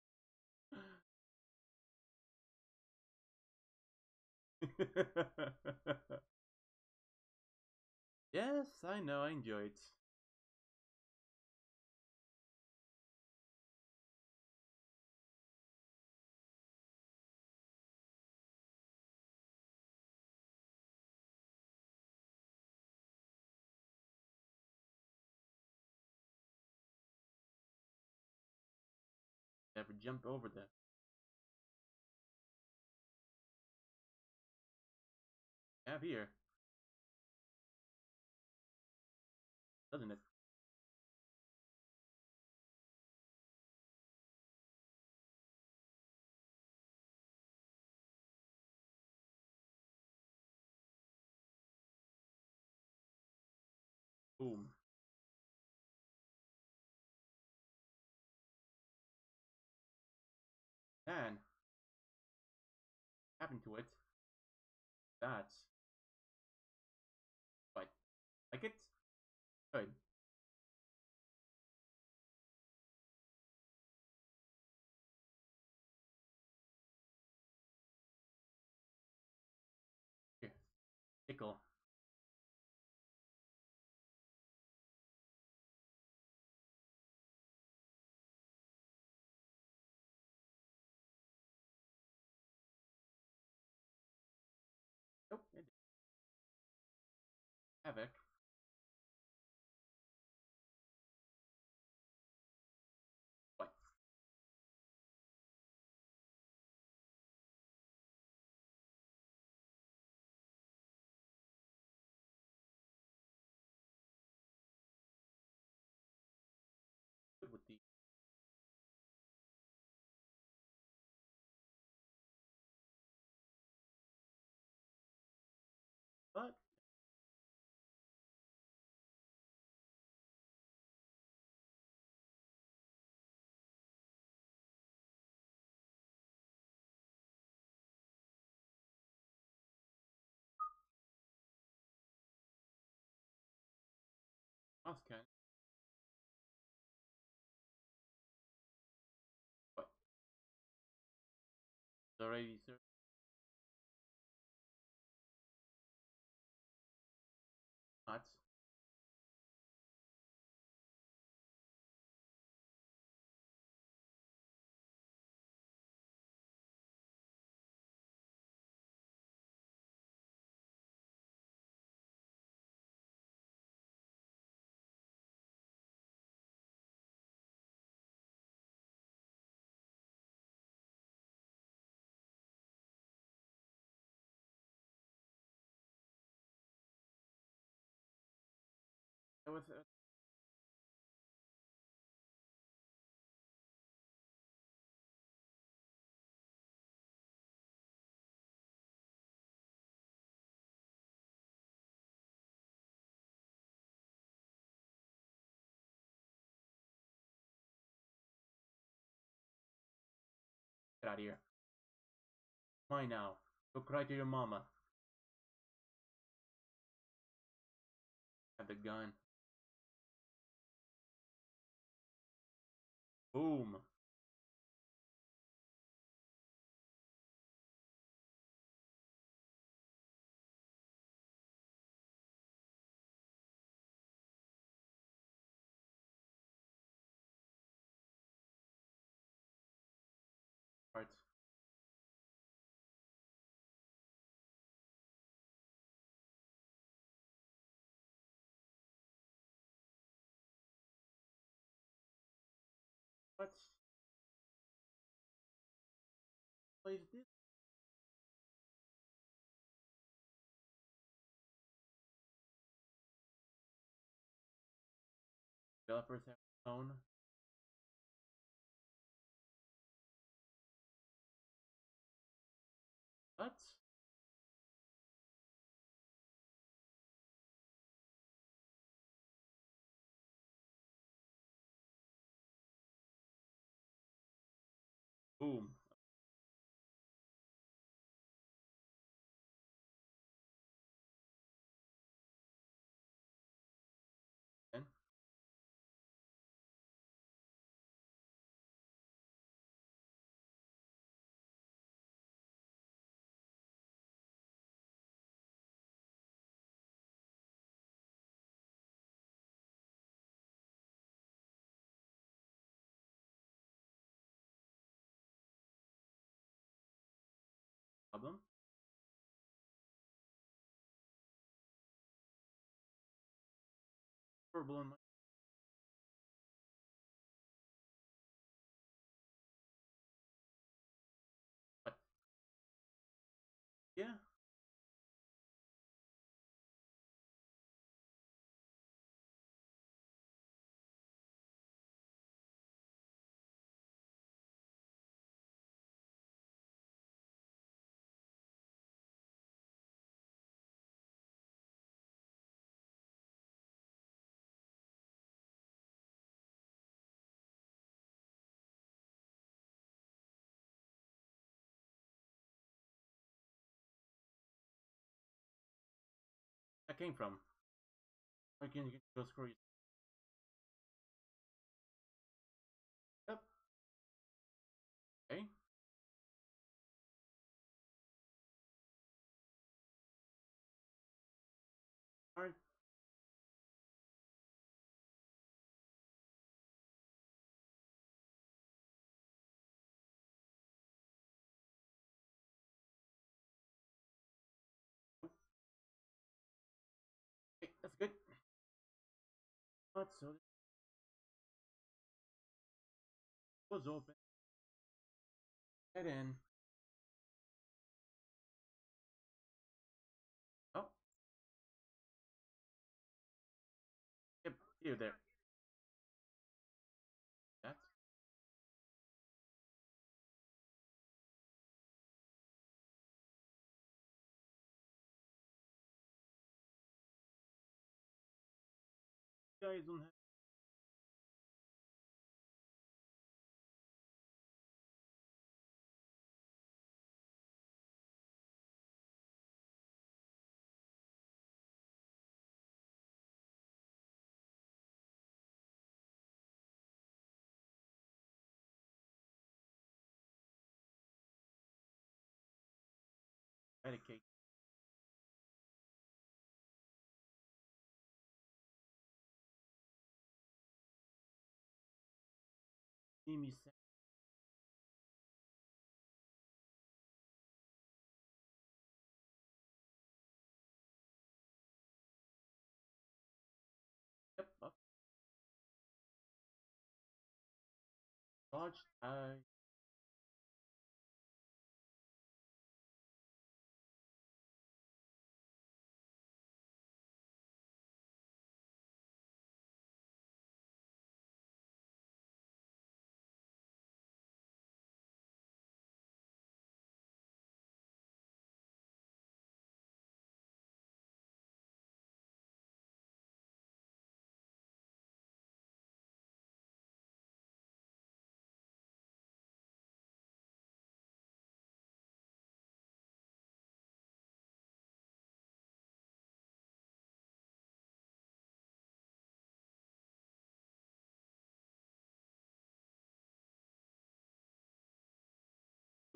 S1: yes, I know, I enjoy it. Never jumped over that. Have here. Doesn't it? Boom. Happened to it. That's but like it? Good. Havoc. What? With the but can. What? Already sir. Not. Uh, get out of here. Why now? Go cry to your mama. Have the gun. Boom. Plays this? Developers have own. What? Boom. Problem. Came from. I can you can go screw you. Was open. Head in. Oh. Yep, you there. Guys don't have medicate.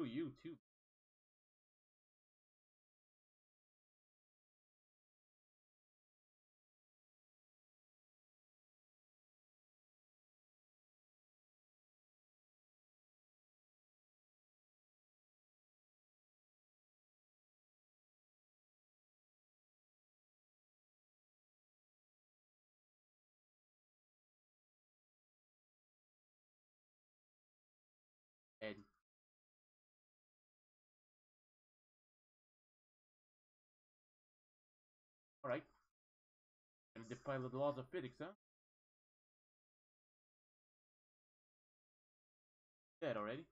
S1: You too. And Alright. And the laws of physics, huh? Dead already.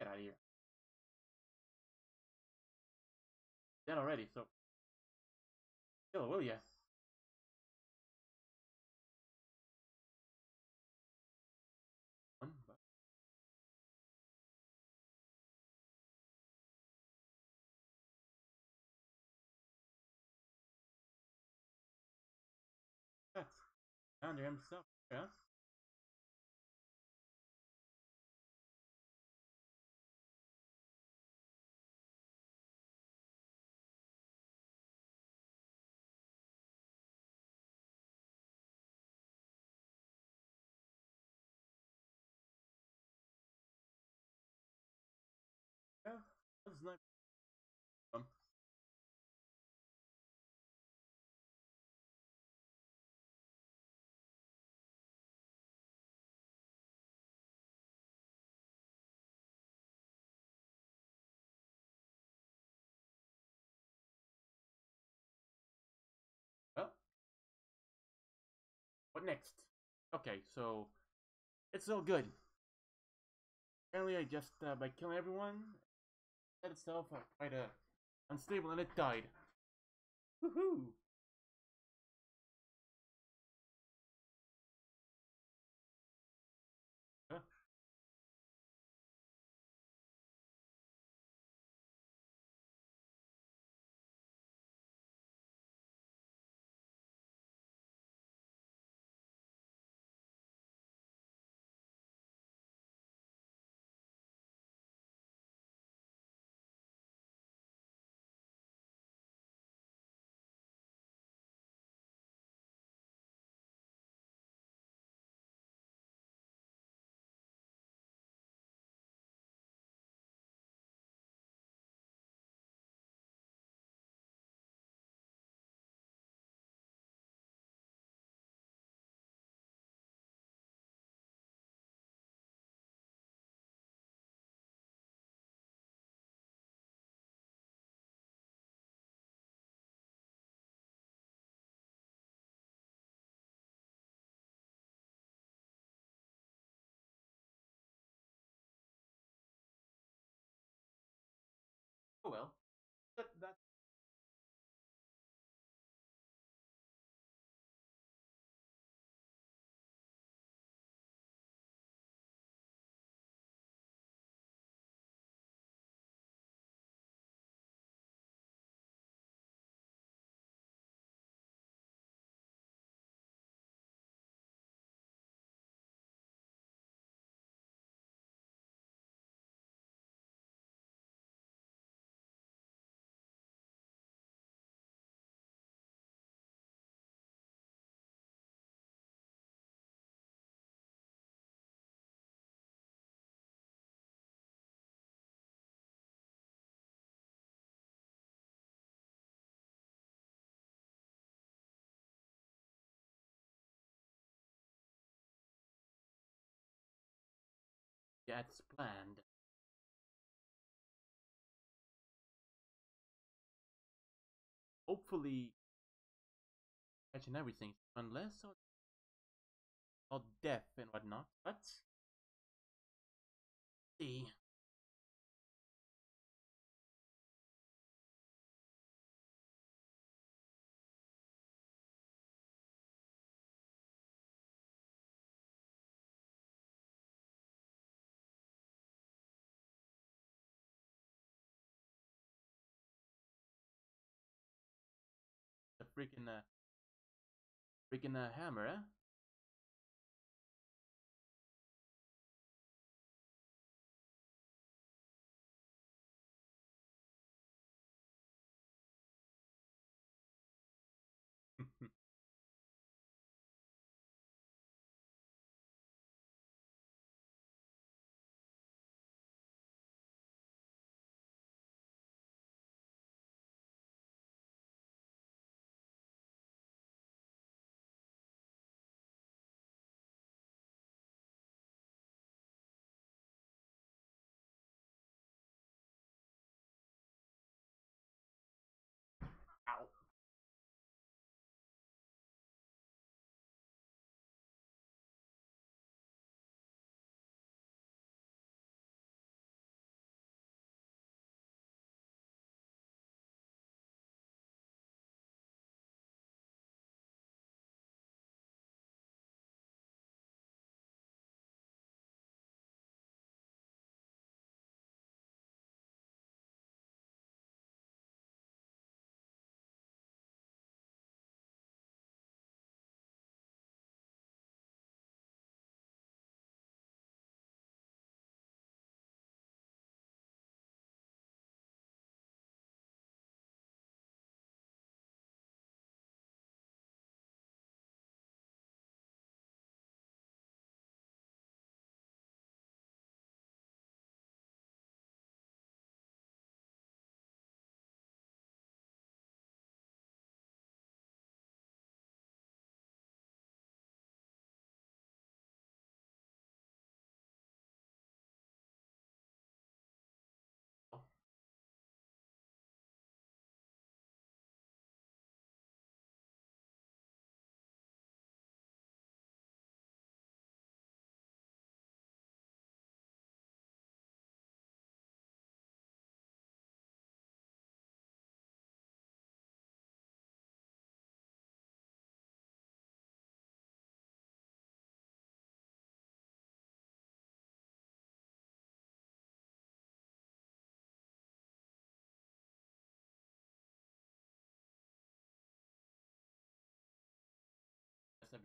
S1: Get out of here. Dead already, so. Kill, will ya? Himself? Yeah, that's not. Next? Okay, so it's all good. Apparently, I just uh, by killing everyone, set itself uh, quite uh, unstable, and it died. Woohoo! That's planned. Hopefully, catching everything, unless or, or death and whatnot. But see. Freaking uh, freaking uh, hammer, eh?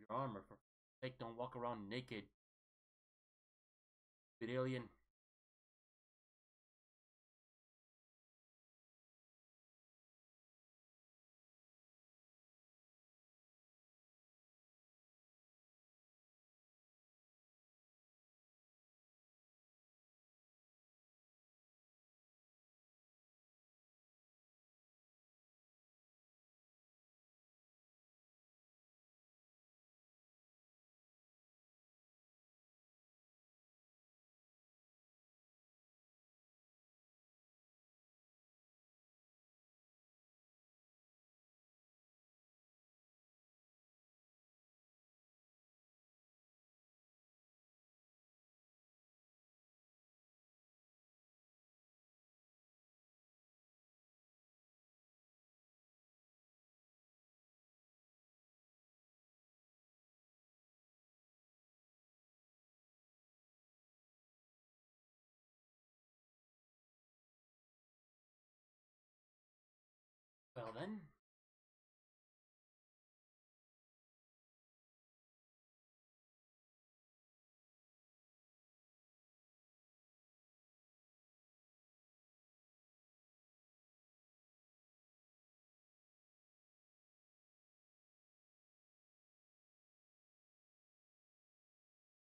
S1: Armor for sake. Don't walk around naked. Good alien.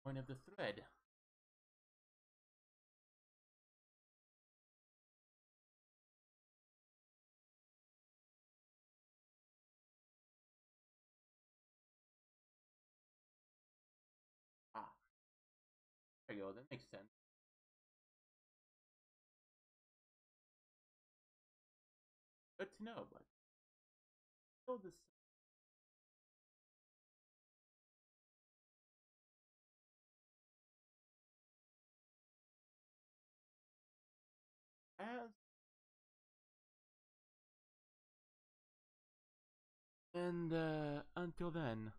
S1: Point of the thread. That makes sense. Good to know, but still the as and uh, until then